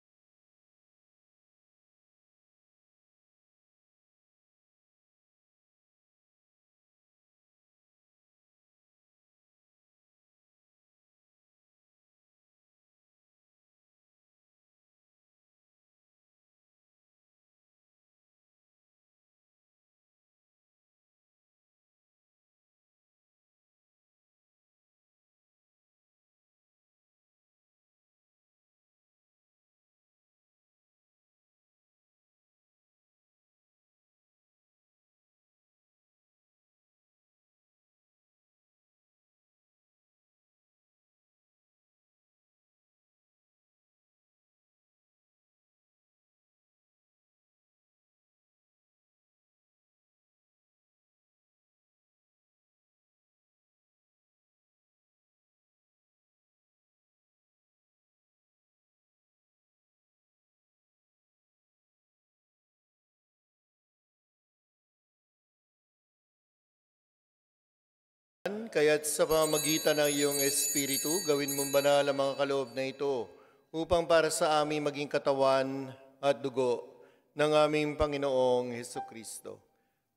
Kaya't sa pamamagitan ng iyong Espiritu, gawin mong banal ang mga kaloob na ito upang para sa amin maging katawan at dugo ng aming Panginoong Heso Kristo.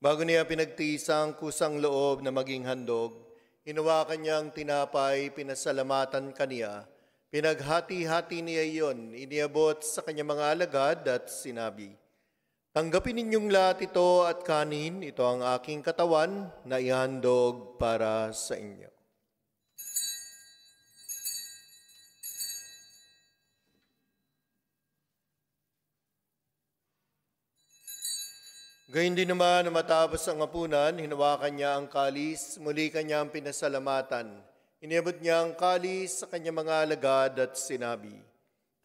Bago niya pinagtiis ang kusang loob na maging handog, hinawakan niya tinapay, pinasalamatan kaniya, pinaghati-hati niya iyon, iniabot sa kanyang mga alagad at sinabi, Tanggapin ninyong lahat ito at kanin, ito ang aking katawan na ihandog para sa inyo. Gayun din naman na matapos ang hapunan, hinawakan niya ang kalis, muli kanyang pinasalamatan. Iniabot niya ang kalis sa kanyang mga alagad at sinabi,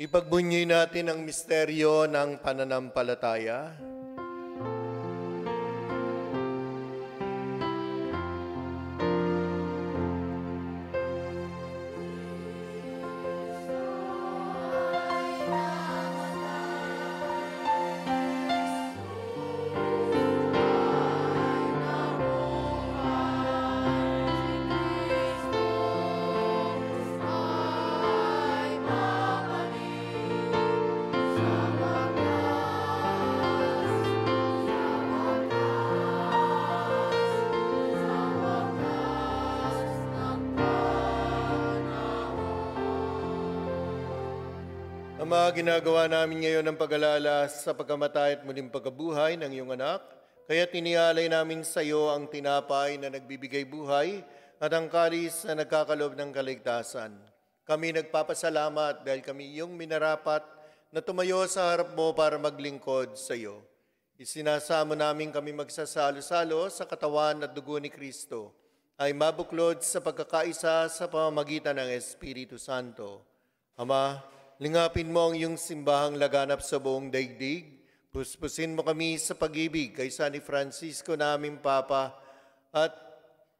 Ipagbunyi natin ang misteryo ng pananampalataya. Ang ginagawa namin ngayon ng pag-alala sa pagkamatay at muling pagkabuhay ng iyong anak, kaya tinialay namin sa iyo ang tinapay na nagbibigay buhay at ang kalis na nagkakalob ng kaligtasan. Kami nagpapasalamat dahil kami iyong minarapat na tumayo sa harap mo para maglingkod sa iyo. Isinasamo namin kami magsasalo-salo sa katawan at dugo ni Kristo ay mabuklod sa pagkakaisa sa pamamagitan ng Espiritu Santo. Ama, lingapin mo ang iyong simbahang laganap sa buong daigdig. Puspusin mo kami sa pag-ibig kaysa ni Francisco naming Papa at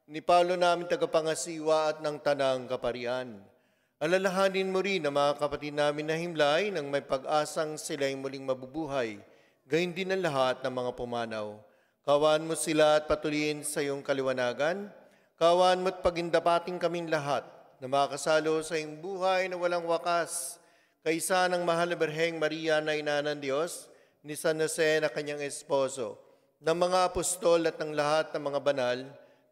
ni Paulo namin tagapangasiwa at ng Tanang Kaparian. Alalahanin mo rin ang mga kapatid namin na himlay nang may pag-asang sila'y muling mabubuhay. Gayun din ang lahat ng mga pumanaw. Kawan mo sila at patuloyin sa iyong kaliwanagan. Kawan mo at pagindapating kaming lahat na makasalo sa iyong buhay na walang wakas. Kaysa ng mahal na Berheng Maria na ina ng Diyos, ni San Jose na kanyang esposo, ng mga apostol at ng lahat ng mga banal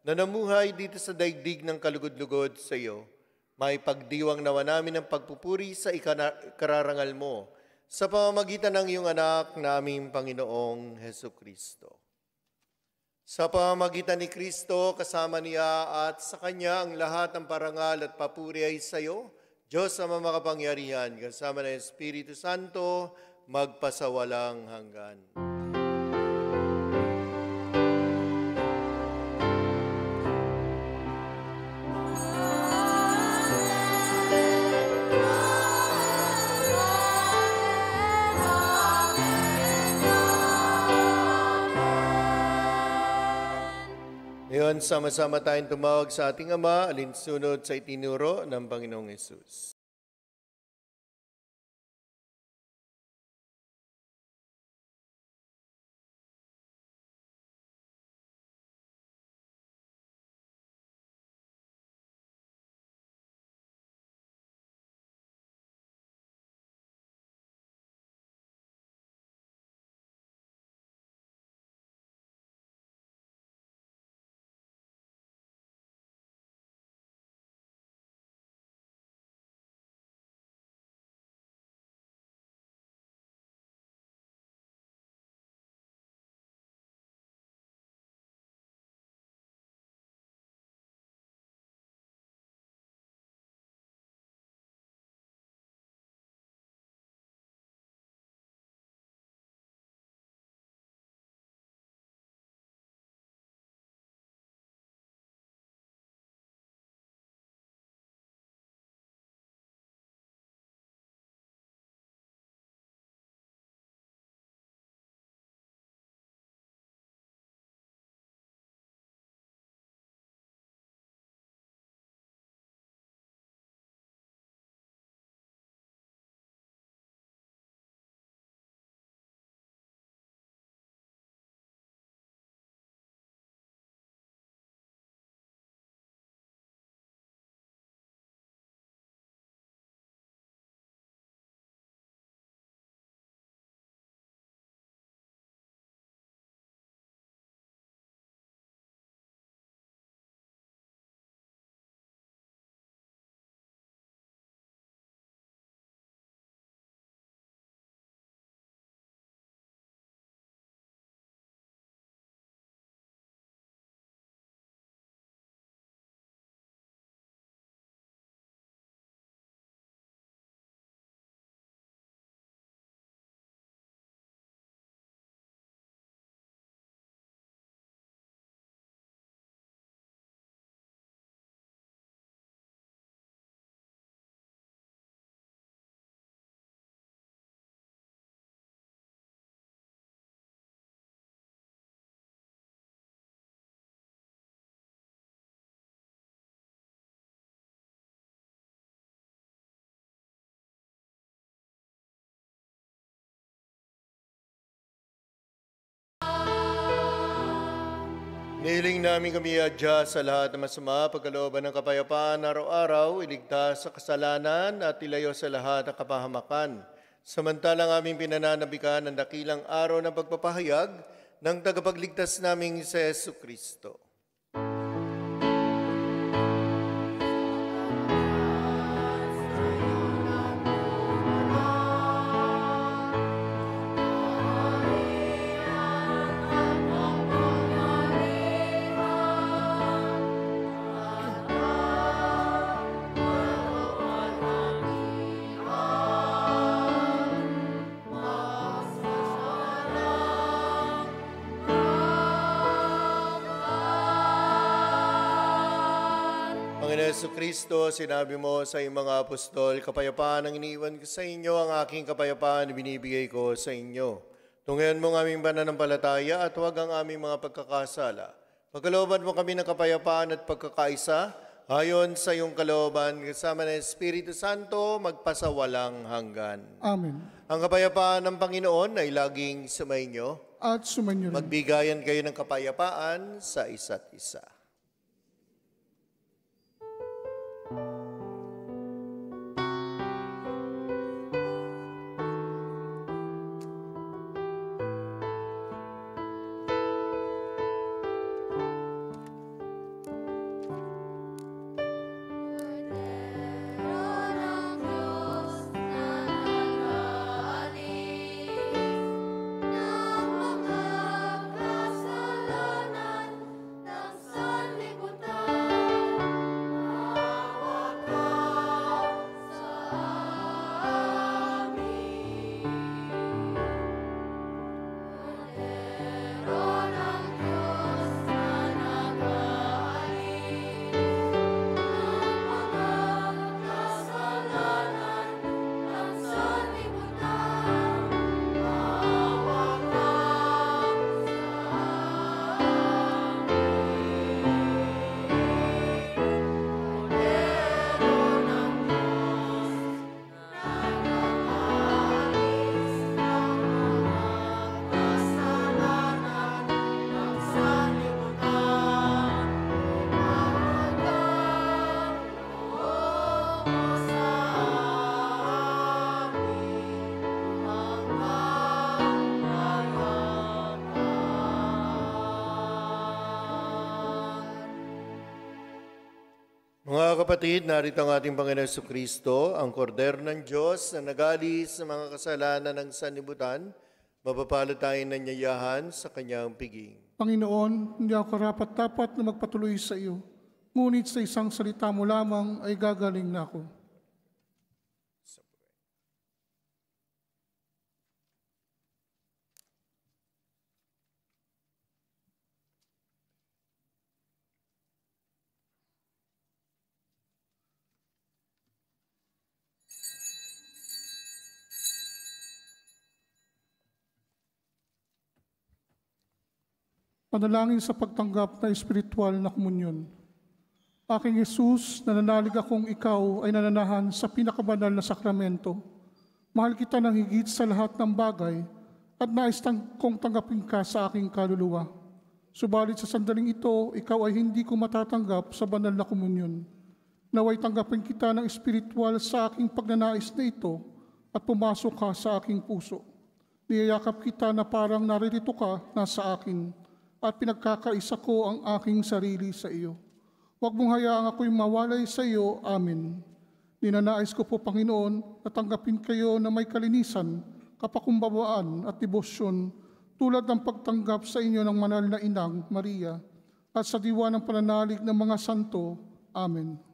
na namuhay dito sa daigdig ng kalugod-lugod sa iyo. May pagdiwang nawa namin ng pagpupuri sa ikararangal mo sa pamamagitan ng iyong anak naming Panginoong Heso Kristo. Sa pamamagitan ni Kristo, kasama niya at sa Kanya ang lahat ng parangal at papuri ay sa iyo, Diyos mga makapangyarihan, kasama ng Espiritu Santo, magpasawalang hanggan. Ngayon, sama-sama tayong tumawag sa ating Ama, alinsunod sa itinuro ng Panginoong Yesus. Nihiling namin kami adya sa lahat ng masama, pagkalooban ng kapayapaan araw-araw, iligtas sa kasalanan at ilayo sa lahat ng kapahamakan. Samantalang aming pinananabikan ang dakilang araw ng pagpapahayag ng tagapagligtas naming si Yesu Kristo. Kristo, sinabi mo sa iyong mga apostol, kapayapaan ang iniwan ko sa inyo, ang aking kapayapaan binibigay ko sa inyo. Tungayan mo ang aming pananampalataya at huwag ang aming mga pagkakasala. Pagkalooban mo kami ng kapayapaan at pagkakaisa, ayon sa iyong kalooban, kasama ng Espiritu Santo, magpasawalang hanggan. Amen. Ang kapayapaan ng Panginoon ay laging sumainyo. At sumanyo rin. Magbigayan kayo ng kapayapaan sa isa't isa. Kapatid, narito ang ating Panginoon Yesu Kristo, ang kordero ng Diyos na nagalis sa mga kasalanan ng sanibutan, mapapalo tayo ng nyayahan sa kanyang piging. Panginoon, hindi ako karapat-dapat na magpatuloy sa iyo. Ngunit sa isang salita mo lamang ay gagaling na ako. Panalangin sa pagtanggap na espiritual na komunyon. Aking Jesus, nananalig akong ikaw ay nananahan sa pinakabanal na sakramento. Mahal kita ng higit sa lahat ng bagay at nais kong tanggapin ka sa aking kaluluwa. Subalit sa sandaling ito, ikaw ay hindi ko matatanggap sa banal na komunyon. Naway tanggapin kita ng espiritual sa aking pagnanais na ito at pumasok ka sa aking puso. Niyayakap kita na parang naririto ka nasa akin at pinagkakaisa ko ang aking sarili sa iyo. Huwag mong hayaang ako'y mawalay sa iyo. Amen. Ninanais ko po, Panginoon, na tanggapin kayo na may kalinisan, kapakumbabaan at debosyon tulad ng pagtanggap sa inyo ng manal na inang, Maria, at sa diwa ng pananalig ng mga santo. Amen.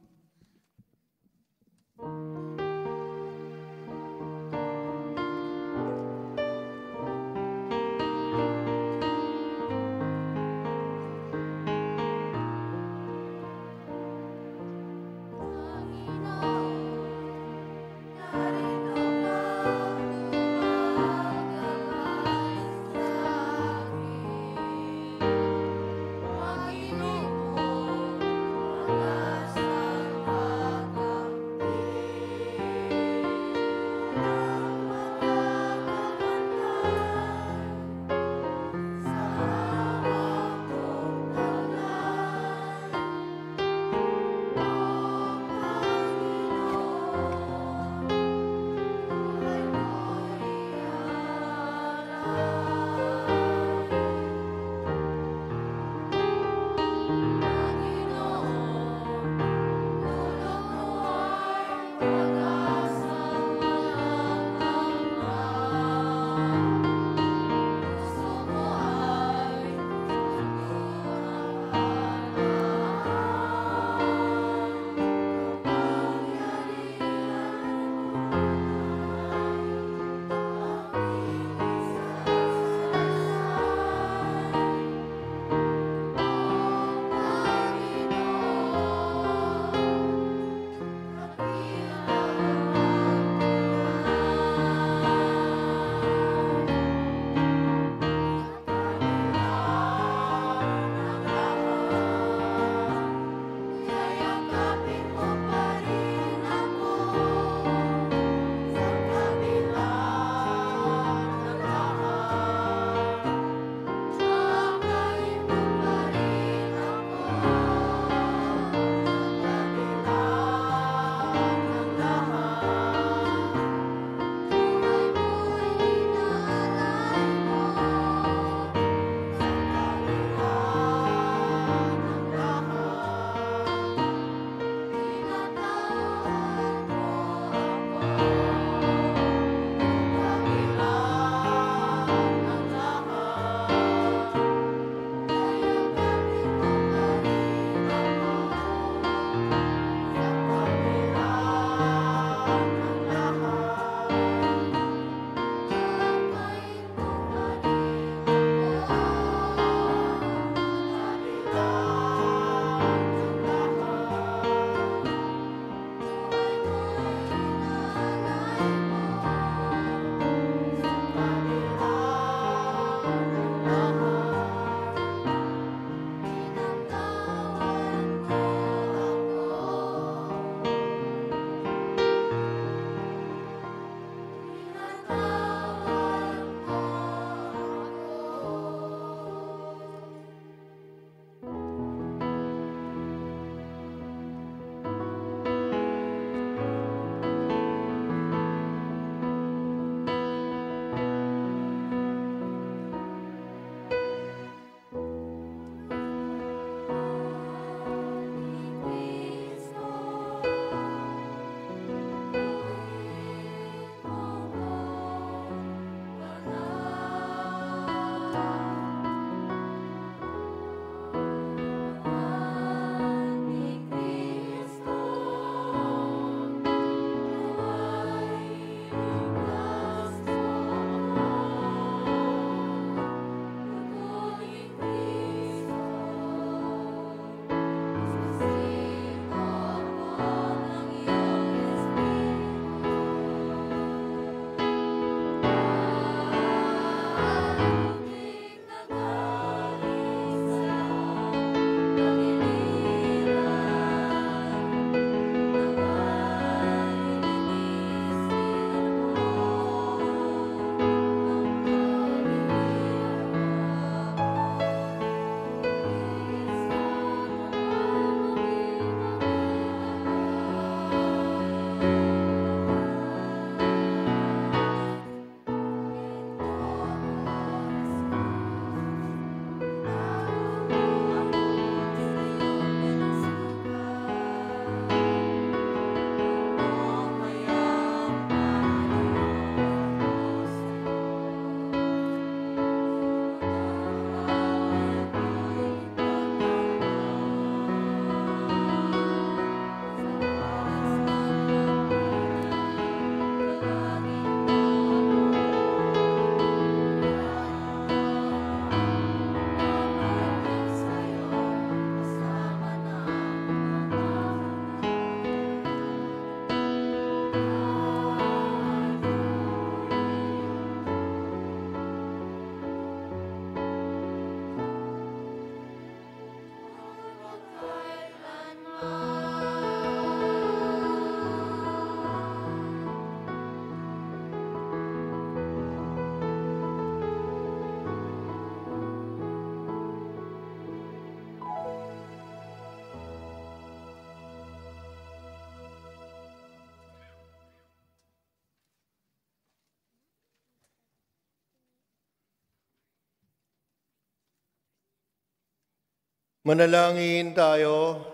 Manalangin tayo.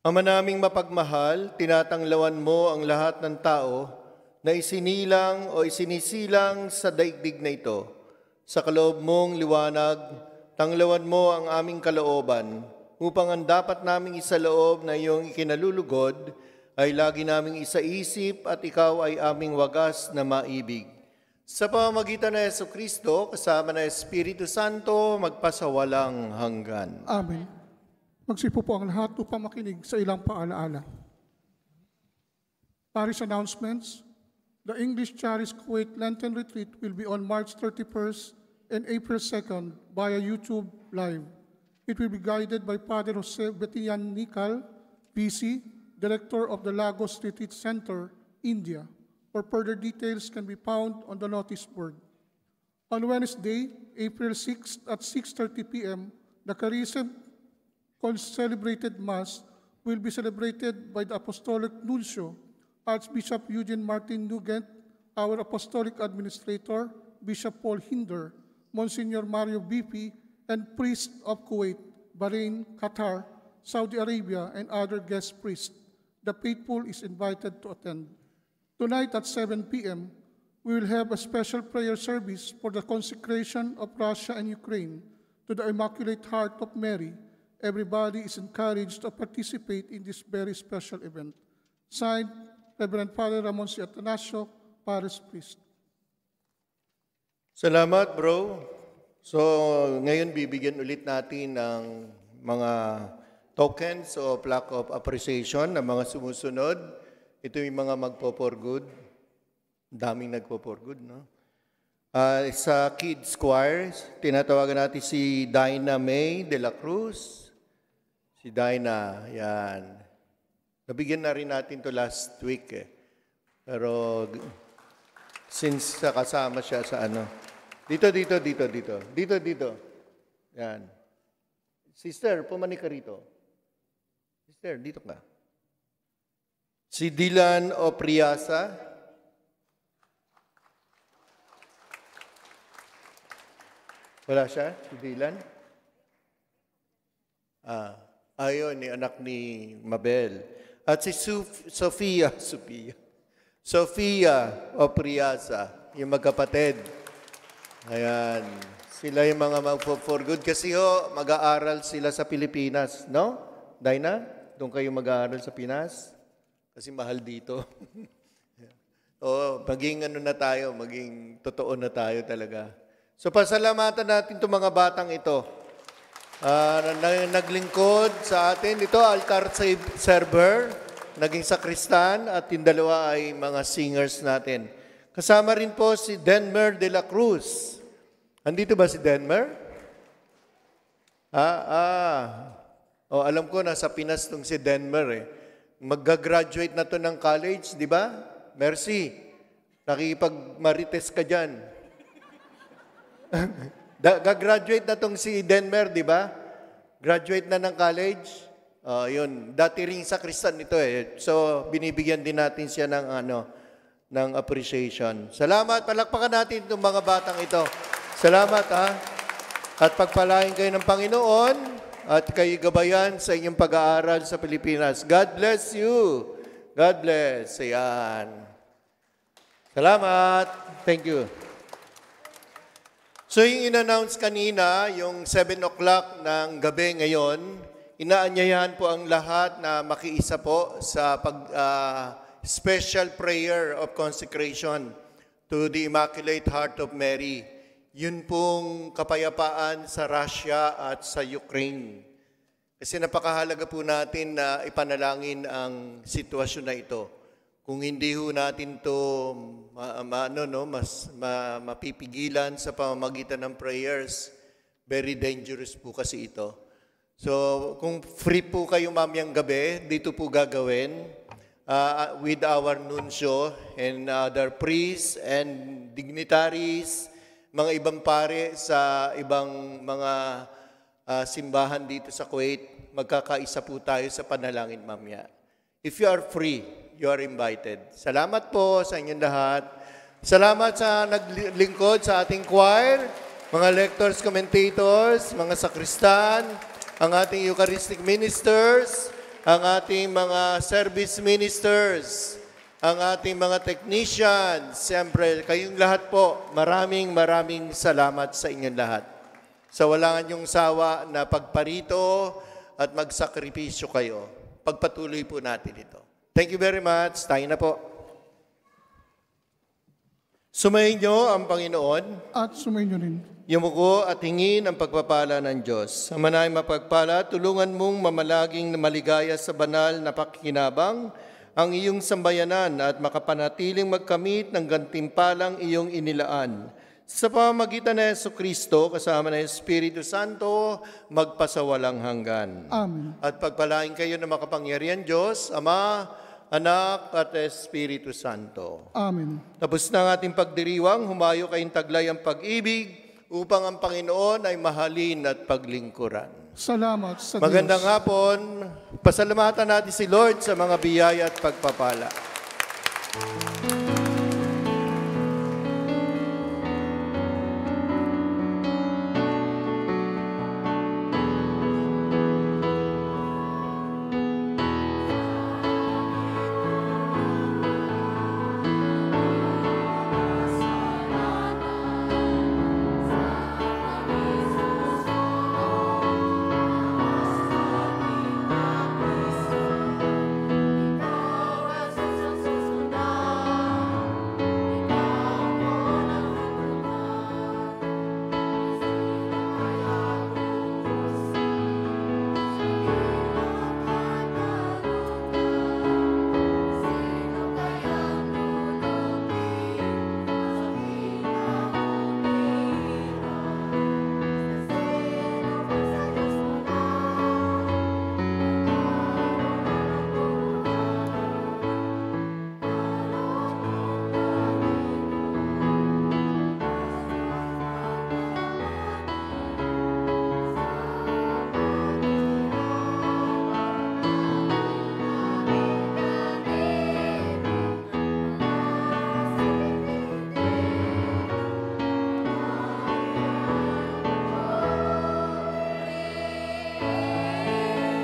Ama naming mapagmahal, tinatanglawan mo ang lahat ng tao na isinilang o isinisilang sa daigdig na ito. Sa kaloob mong liwanag, tanglawan mo ang aming kalooban upang ang dapat naming isaloob na iyong ikinalulugod ay lagi naming isaisip at ikaw ay aming wagas na maibig. Sa pamamagitan ng Yeso Kristo, kasama ng Espiritu Santo, magpasawalang hanggan. Amen. Magsipo po ang lahat upang makinig sa ilang paalaala. Parish announcements. The English Charis Kuwait Lenten Retreat will be on March 31st and April 2nd via YouTube Live. It will be guided by Father Jose Betian Nikal, PC, Director of the Lagos Retreat Center, India. For further details can be found on the notice board. On Wednesday, April 6th at 6.30 p.m., the Charism celebrated Mass will be celebrated by the Apostolic Nuncio, Archbishop Eugene Martin Nugent, our Apostolic Administrator, Bishop Paul Hinder, Monsignor Mario BP, and priests of Kuwait, Bahrain, Qatar, Saudi Arabia, and other guest priests. The faithful is invited to attend. Tonight at 7 p.m., we will have a special prayer service for the consecration of Russia and Ukraine to the Immaculate Heart of Mary. Everybody is encouraged to participate in this very special event. Signed, Reverend Father Ramon C. Atanasio, Paris Priest. Salamat, bro. So, ngayon bibigyan ulit natin ng mga tokens o plaque of appreciation ng mga sumusunod. Ito yung mga magpo-for good. Daming nagpo-for good, no? Ah, sa Kids Choir, tinatawagan natin si Dinah May de la Cruz. Si Dinah, yan. Nabigyan na rin natin to last week eh. Pero since sa kasama siya sa ano. Dito, dito, dito, dito. Dito, dito. Yan. Sister, pumani ka rito. Sister, dito ka. Si Dylan Opriasa. Wala siya? Si Dylan? Ah, ayun, ni anak ni Mabel. At si Suf- Sofia, Sofia, Sofia Opriasa, yung magkapatid. Ayan. Sila yung mga mag-for good. Kasi ho, mag-aaral sila sa Pilipinas. No? Dina, doon kayo mag-aaral sa Pinas? Kasi mahal dito. Oo, maging ano na tayo, maging totoo na tayo talaga. So pasalamatan natin itong mga batang ito. Ah, na, na- naglingkod sa atin. Ito, altar server, naging sakristan, at yung dalawa ay mga singers natin. Kasama rin po si Denmer de la Cruz. Andito ba si Denmer? Ah, ah. Oh, alam ko, nasa Pinas tong si Denmer eh. Magga-graduate na to ng college, di ba? Merci. Nakipag-marites ka dyan. Gagraduate na tong si Denmer, di ba? Graduate na ng college. Oh, yun. Dati ring sa Kristan ito eh. So, binibigyan din natin siya ng ano, ng appreciation. Salamat. Palakpakan natin itong mga batang ito. Salamat ha. At pagpalain kayo ng Panginoon at kayo gabayan sa inyong pag-aaral sa Pilipinas. God bless you. God bless. Ayan. Salamat. Thank you. So yung in-announce kanina, yung 7 o'clock ng gabi ngayon, inaanyayahan po ang lahat na makiisa po sa pag, ah, special prayer of consecration to the Immaculate Heart of Mary. Yun pong kapayapaan sa Russia at sa Ukraine. Kasi napakahalaga po natin na ipanalangin ang sitwasyon na ito. Kung hindi ho natin to ma, ma- ano, no, mas ma, mapipigilan sa pamamagitan ng prayers, very dangerous po kasi ito. So, kung free po kayo mamayang gabi, dito po gagawin uh, with our nuncio and other priests and dignitaries, mga ibang pare sa ibang mga ah, simbahan dito sa Kuwait, magkakaisa po tayo sa panalangin mamaya. If you are free, you are invited. Salamat po sa inyong lahat. Salamat sa naglingkod sa ating choir. mga lectors, commentators, mga sakristan, ang ating Eucharistic ministers, ang ating mga service ministers, ang ating mga technicians, siyempre, kayong lahat po, maraming maraming salamat sa inyong lahat. Sa walang anyong sawa na pagparito at magsakripisyo kayo. Pagpatuloy po natin ito. Thank you very much. Tayo na po. Sumayin niyo ang Panginoon At sumayin niyo rin. Yumuko at hingin ang pagpapala ng Diyos. Ang manay mapagpala, tulungan mong mamalaging maligaya sa banal na pakikinabang ang iyong sambayanan at makapanatiling magkamit ng gantimpalang iyong inilaan. Sa pamamagitan ng Yeso Kristo, kasama ng Espiritu Santo, magpasawalang hanggan. Amen. At pagpalain kayo ng makapangyarihan Diyos, Ama, Anak at Espiritu Santo. Amen. Tapos na ang ating pagdiriwang, humayo kayong taglay ang pag-ibig upang ang Panginoon ay mahalin at paglingkuran. Salamat sa Magandang Diyos. hapon. Pasalamatan natin si Lord sa mga biyaya at pagpapala.